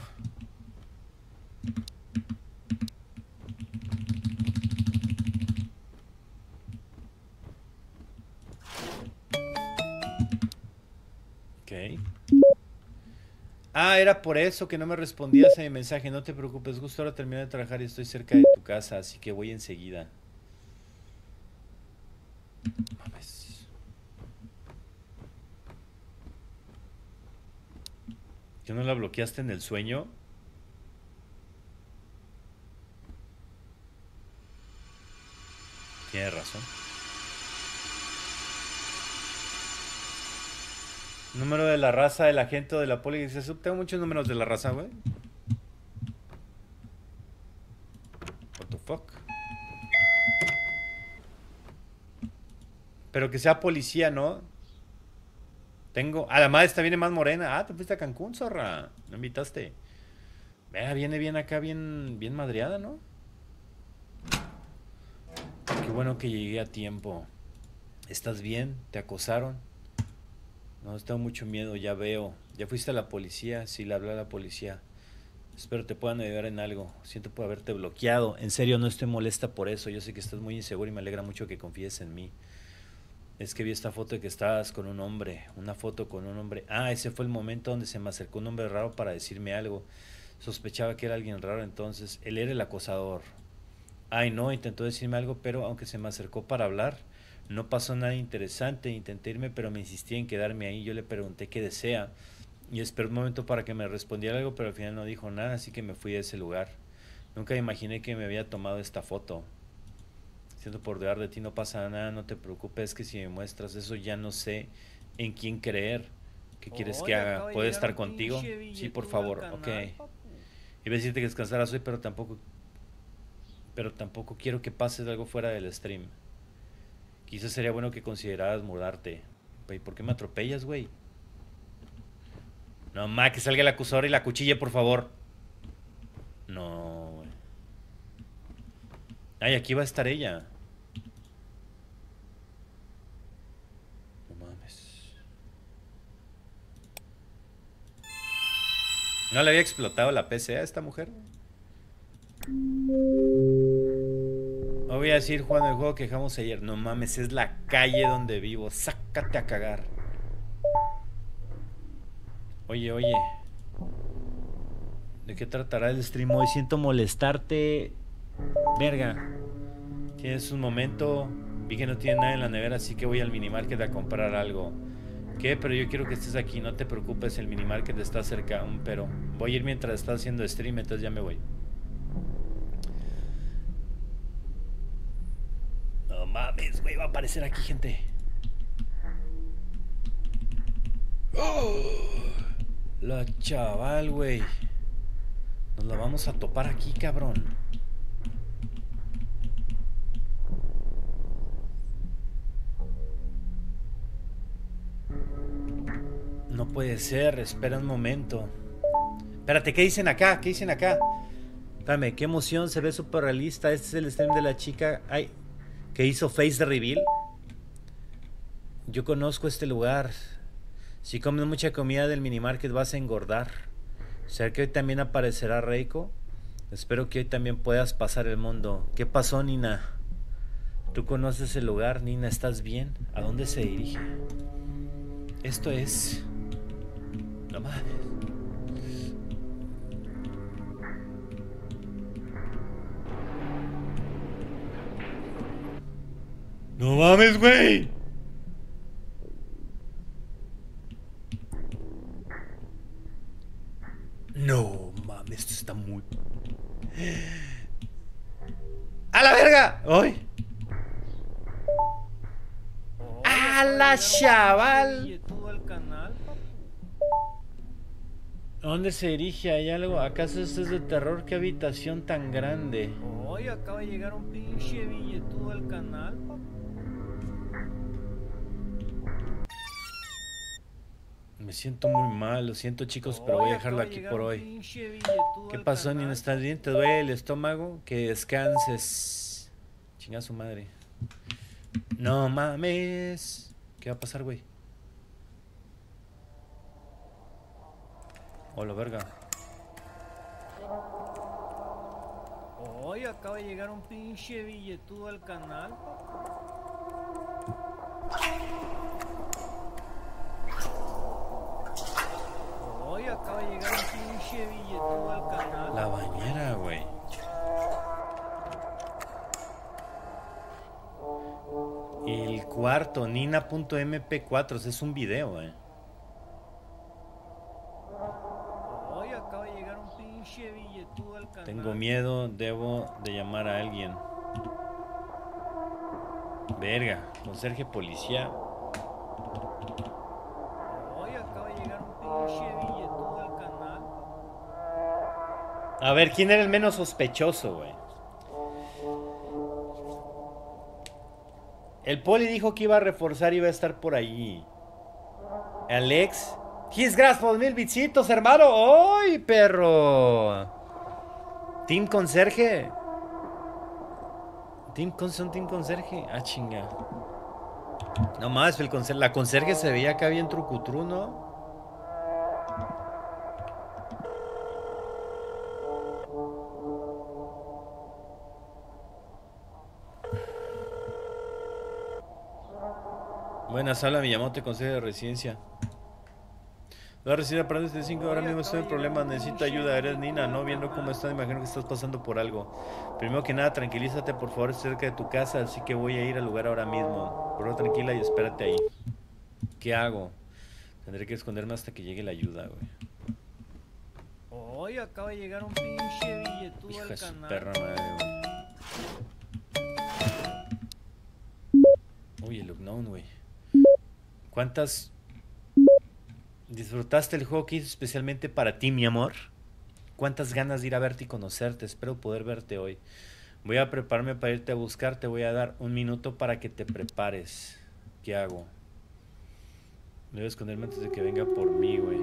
A: Ah, era por eso que no me respondías a mi mensaje. No te preocupes, justo ahora termino de trabajar y estoy cerca de tu casa, así que voy enseguida. Mames. ¿Que no la bloqueaste en el sueño? Tienes razón. Número de la raza del agente de la poli. Dice, tengo muchos números de la raza, güey. What the fuck. Pero que sea policía, ¿no? Tengo. Ah, la madre está viene más morena. Ah, te fuiste a Cancún, zorra. Me invitaste. Vea, viene bien acá, bien, bien madreada, ¿no? Bueno que llegué a tiempo. ¿Estás bien? ¿Te acosaron? No, tengo mucho miedo, ya veo. ¿Ya fuiste a la policía? Sí, le hablé a la policía. Espero te puedan ayudar en algo. Siento por haberte bloqueado. En serio, no estoy molesta por eso. Yo sé que estás muy inseguro y me alegra mucho que confíes en mí. Es que vi esta foto de que estabas con un hombre. Una foto con un hombre. Ah, ese fue el momento donde se me acercó un hombre raro para decirme algo. Sospechaba que era alguien raro entonces. Él era el acosador. Ay, no, intentó decirme algo, pero aunque se me acercó para hablar, no pasó nada interesante. Intenté irme, pero me insistía en quedarme ahí. Yo le pregunté qué desea y esperé un momento para que me respondiera algo, pero al final no dijo nada, así que me fui a ese lugar. Nunca imaginé que me había tomado esta foto. Siento por dudar de ti, no pasa nada, no te preocupes, que si me muestras eso ya no sé en quién creer. ¿Qué quieres que haga?
B: de
A: ¿Puedo estar contigo? Sí, por favor, ok.
B: canal, papu.
A: Iba a decirte que descansaras hoy, pero tampoco pero tampoco quiero que pases algo fuera del stream. Quizás sería bueno que consideraras mudarte. ¿Y por qué me atropellas, güey? No, ma, que salga el acusador y la cuchilla, por favor. No, güey. Ay, aquí va a estar ella. No mames. ¿No le había explotado la PC a esta mujer? Voy a decir jugando el juego que dejamos ayer. No mames, es la calle donde vivo. Sácate a cagar. Oye, oye. ¿De qué tratará el stream hoy? Siento molestarte. Verga. Tienes un momento. Vi que no tiene nada en la nevera, así que voy al minimarket a comprar algo. ¿Qué? Pero yo quiero que estés aquí. No te preocupes, el minimarket está cerca. Pero. Voy a ir mientras estás haciendo stream, entonces ya me voy. Mames, güey, va a aparecer aquí gente. ¡Oh! La chaval, güey. Nos la vamos a topar aquí, cabrón. No puede ser, espera un momento. Espérate, ¿qué dicen acá? ¿Qué dicen acá? Dame, qué emoción, se ve súper realista. Este es el stream de la chica ay, que hizo Face Reveal. Yo conozco este lugar. Si comes mucha comida del minimarket vas a engordar. ¿Será que hoy también aparecerá Reiko? Espero que hoy también puedas pasar el mundo. ¿Qué pasó, Nina? ¿Tú conoces el lugar, Nina? ¿Estás bien? ¿A dónde se dirige? Esto es... No mames. No mames, güey. No mames, esto está muy. ¡A la verga! ¡Ay! ¡A la chaval!
B: pinche billetudo al canal, papu.
A: ¿A dónde se dirige? ¿Hay algo? ¿Acaso esto es de terror? ¿Qué habitación tan grande?
B: Oye, acaba de llegar un pinche billetudo al canal, papu.
A: Me siento muy mal, lo siento chicos, pero voy a dejarlo aquí por hoy. ¿Qué pasó, Nina? ¿Estás bien? ¿Te duele el estómago? Que descanses. Chinga su madre. No mames. ¿Qué va a pasar, güey? Hola, verga.
B: Oye, acaba de llegar un pinche billetudo al canal, papu. Oye, acaba de llegar un pinche billetudo al canal.
A: La bañera, güey. El cuarto, nina.mp4, es un video, eh.
B: Acaba de llegar un pinche al canal.
A: Tengo miedo, debo de llamar a alguien. Verga, conserje policía. A ver, ¿quién era el menos sospechoso, güey? El poli dijo que iba a reforzar y iba a estar por allí. Alex. His gracias por mil bichitos, hermano. ¡Ay, perro! Team Conserje. Team con son Team Conserje. Ah, chinga. No más, el conser- la conserje se veía acá bien trucutru, Buenas, habla Miyamoto, consejo de residencia. Voy a recibir a de 5 ahora mismo estoy en problemas, necesito ayuda, eres Nina, ¿no? Viendo cómo estás, imagino que estás pasando por algo. Primero que nada, tranquilízate por favor, cerca de tu casa, así que voy a ir al lugar ahora mismo. Pero tranquila y espérate ahí. ¿Qué hago? Tendré que esconderme hasta que llegue la ayuda, güey.
B: Hoy acaba de llegar un pinche billetudo
A: Hija
B: al
A: su
B: canal.
A: perra madre, güey. Uy, el unknown, güey. ¿Cuántas... ¿Disfrutaste el juego especialmente para ti, mi amor? ¿Cuántas ganas de ir a verte y conocerte? Espero poder verte hoy. Voy a prepararme para irte a buscar. Te voy a dar un minuto para que te prepares. ¿Qué hago? Debo esconderme antes de que venga por mí, güey.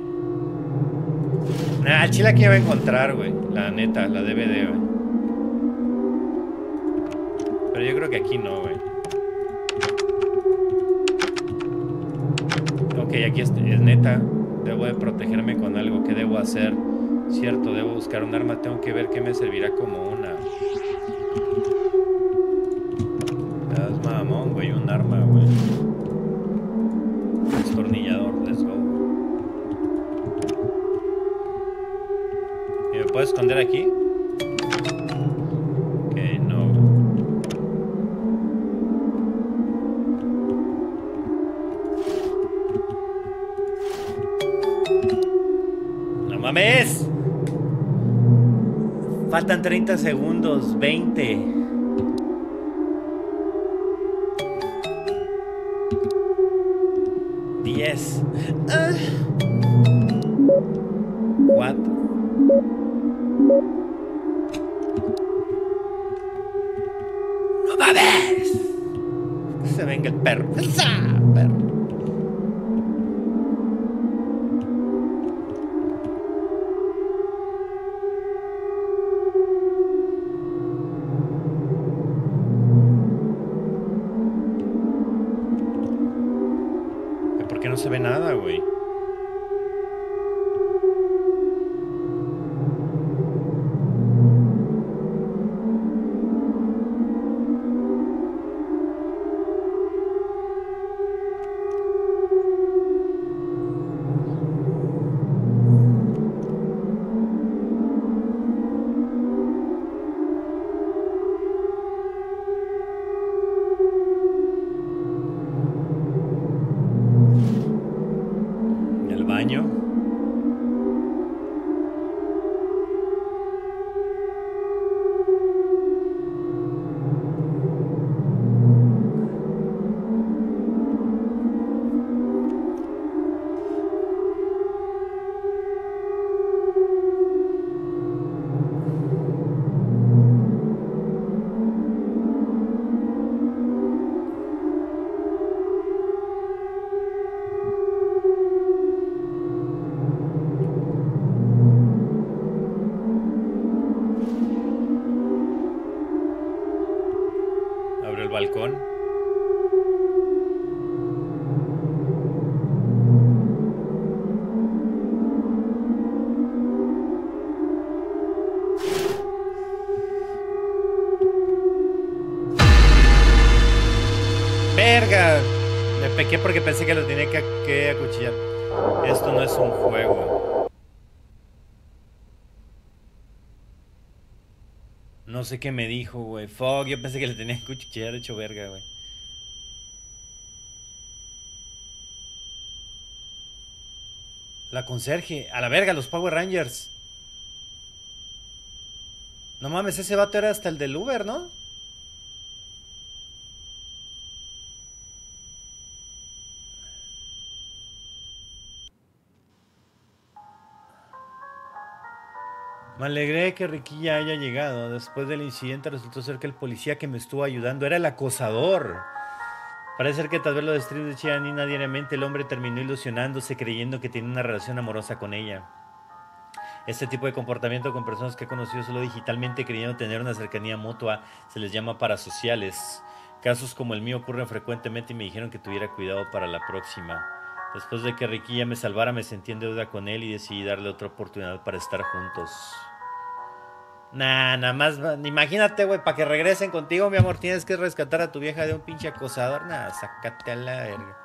A: Nah, el chile aquí va a encontrar, güey. La neta, la DVD, güey. Pero yo creo que aquí no, güey. Aquí es, neta. Debo de protegerme con algo. ¿Qué debo hacer? Cierto, debo buscar un arma. Tengo que ver qué me servirá como una. Es mamón, güey. Un arma, güey. Destornillador. Let's go. ¿Y me puedo esconder aquí? Faltan 30 segundos, 20. Pensé que lo tenía que, que acuchillar. Esto no es un juego. No sé qué me dijo, güey. Fuck, yo pensé que le tenía que cuchillar hecho verga, güey. La conserje. A la verga, los Power Rangers. No mames, ese vato era hasta el del Uber, ¿no? Me alegré que Riquilla haya llegado. Después del incidente resultó ser que el policía que me estuvo ayudando era el acosador. Parece ser que tras ver los streams de Chia Nina diariamente, el hombre terminó ilusionándose creyendo que tenía una relación amorosa con ella. Este tipo de comportamiento con personas que he conocido solo digitalmente creyendo tener una cercanía mutua se les llama parasociales. Casos como el mío ocurren frecuentemente y me dijeron que tuviera cuidado para la próxima. Después de que Riquilla me salvara, me sentí en deuda con él y decidí darle otra oportunidad para estar juntos. Nah, nada más, imagínate, güey, para que regresen contigo, mi amor, tienes que rescatar a tu vieja de un pinche acosador. Nah, sácate a la verga.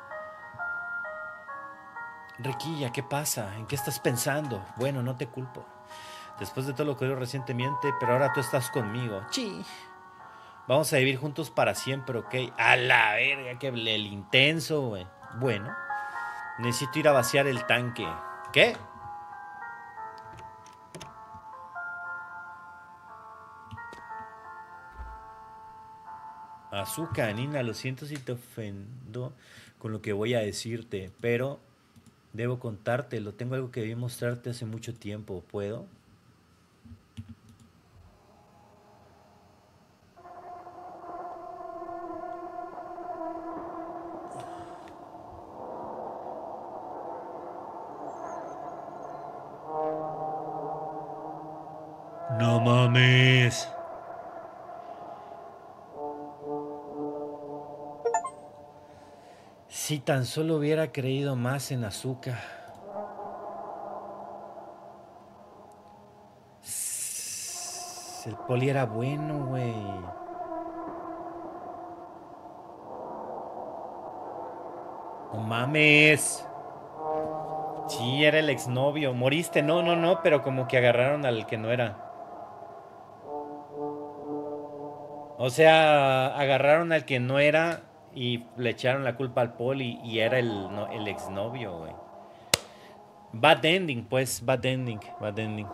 A: Riquilla, ¿qué pasa? ¿En qué estás pensando? Bueno, no te culpo. Después de todo lo que veo recientemente, pero ahora tú estás conmigo. Sí. Vamos a vivir juntos para siempre, ¿ok? A la verga, que el intenso, güey. Bueno, necesito ir a vaciar el tanque. ¿Qué? Azúcar, Nina, lo siento si te ofendo con lo que voy a decirte, pero debo contártelo. Tengo algo que debí mostrarte hace mucho tiempo. ¿Puedo? Tan solo hubiera creído más en azúcar. El poli era bueno, güey. No mames. Sí, era el exnovio. Moriste, no, no, no, pero como que agarraron al que no era. O sea, agarraron al que no era y le echaron la culpa al poli y era el, no, el exnovio. Bad ending, pues, bad ending, bad ending.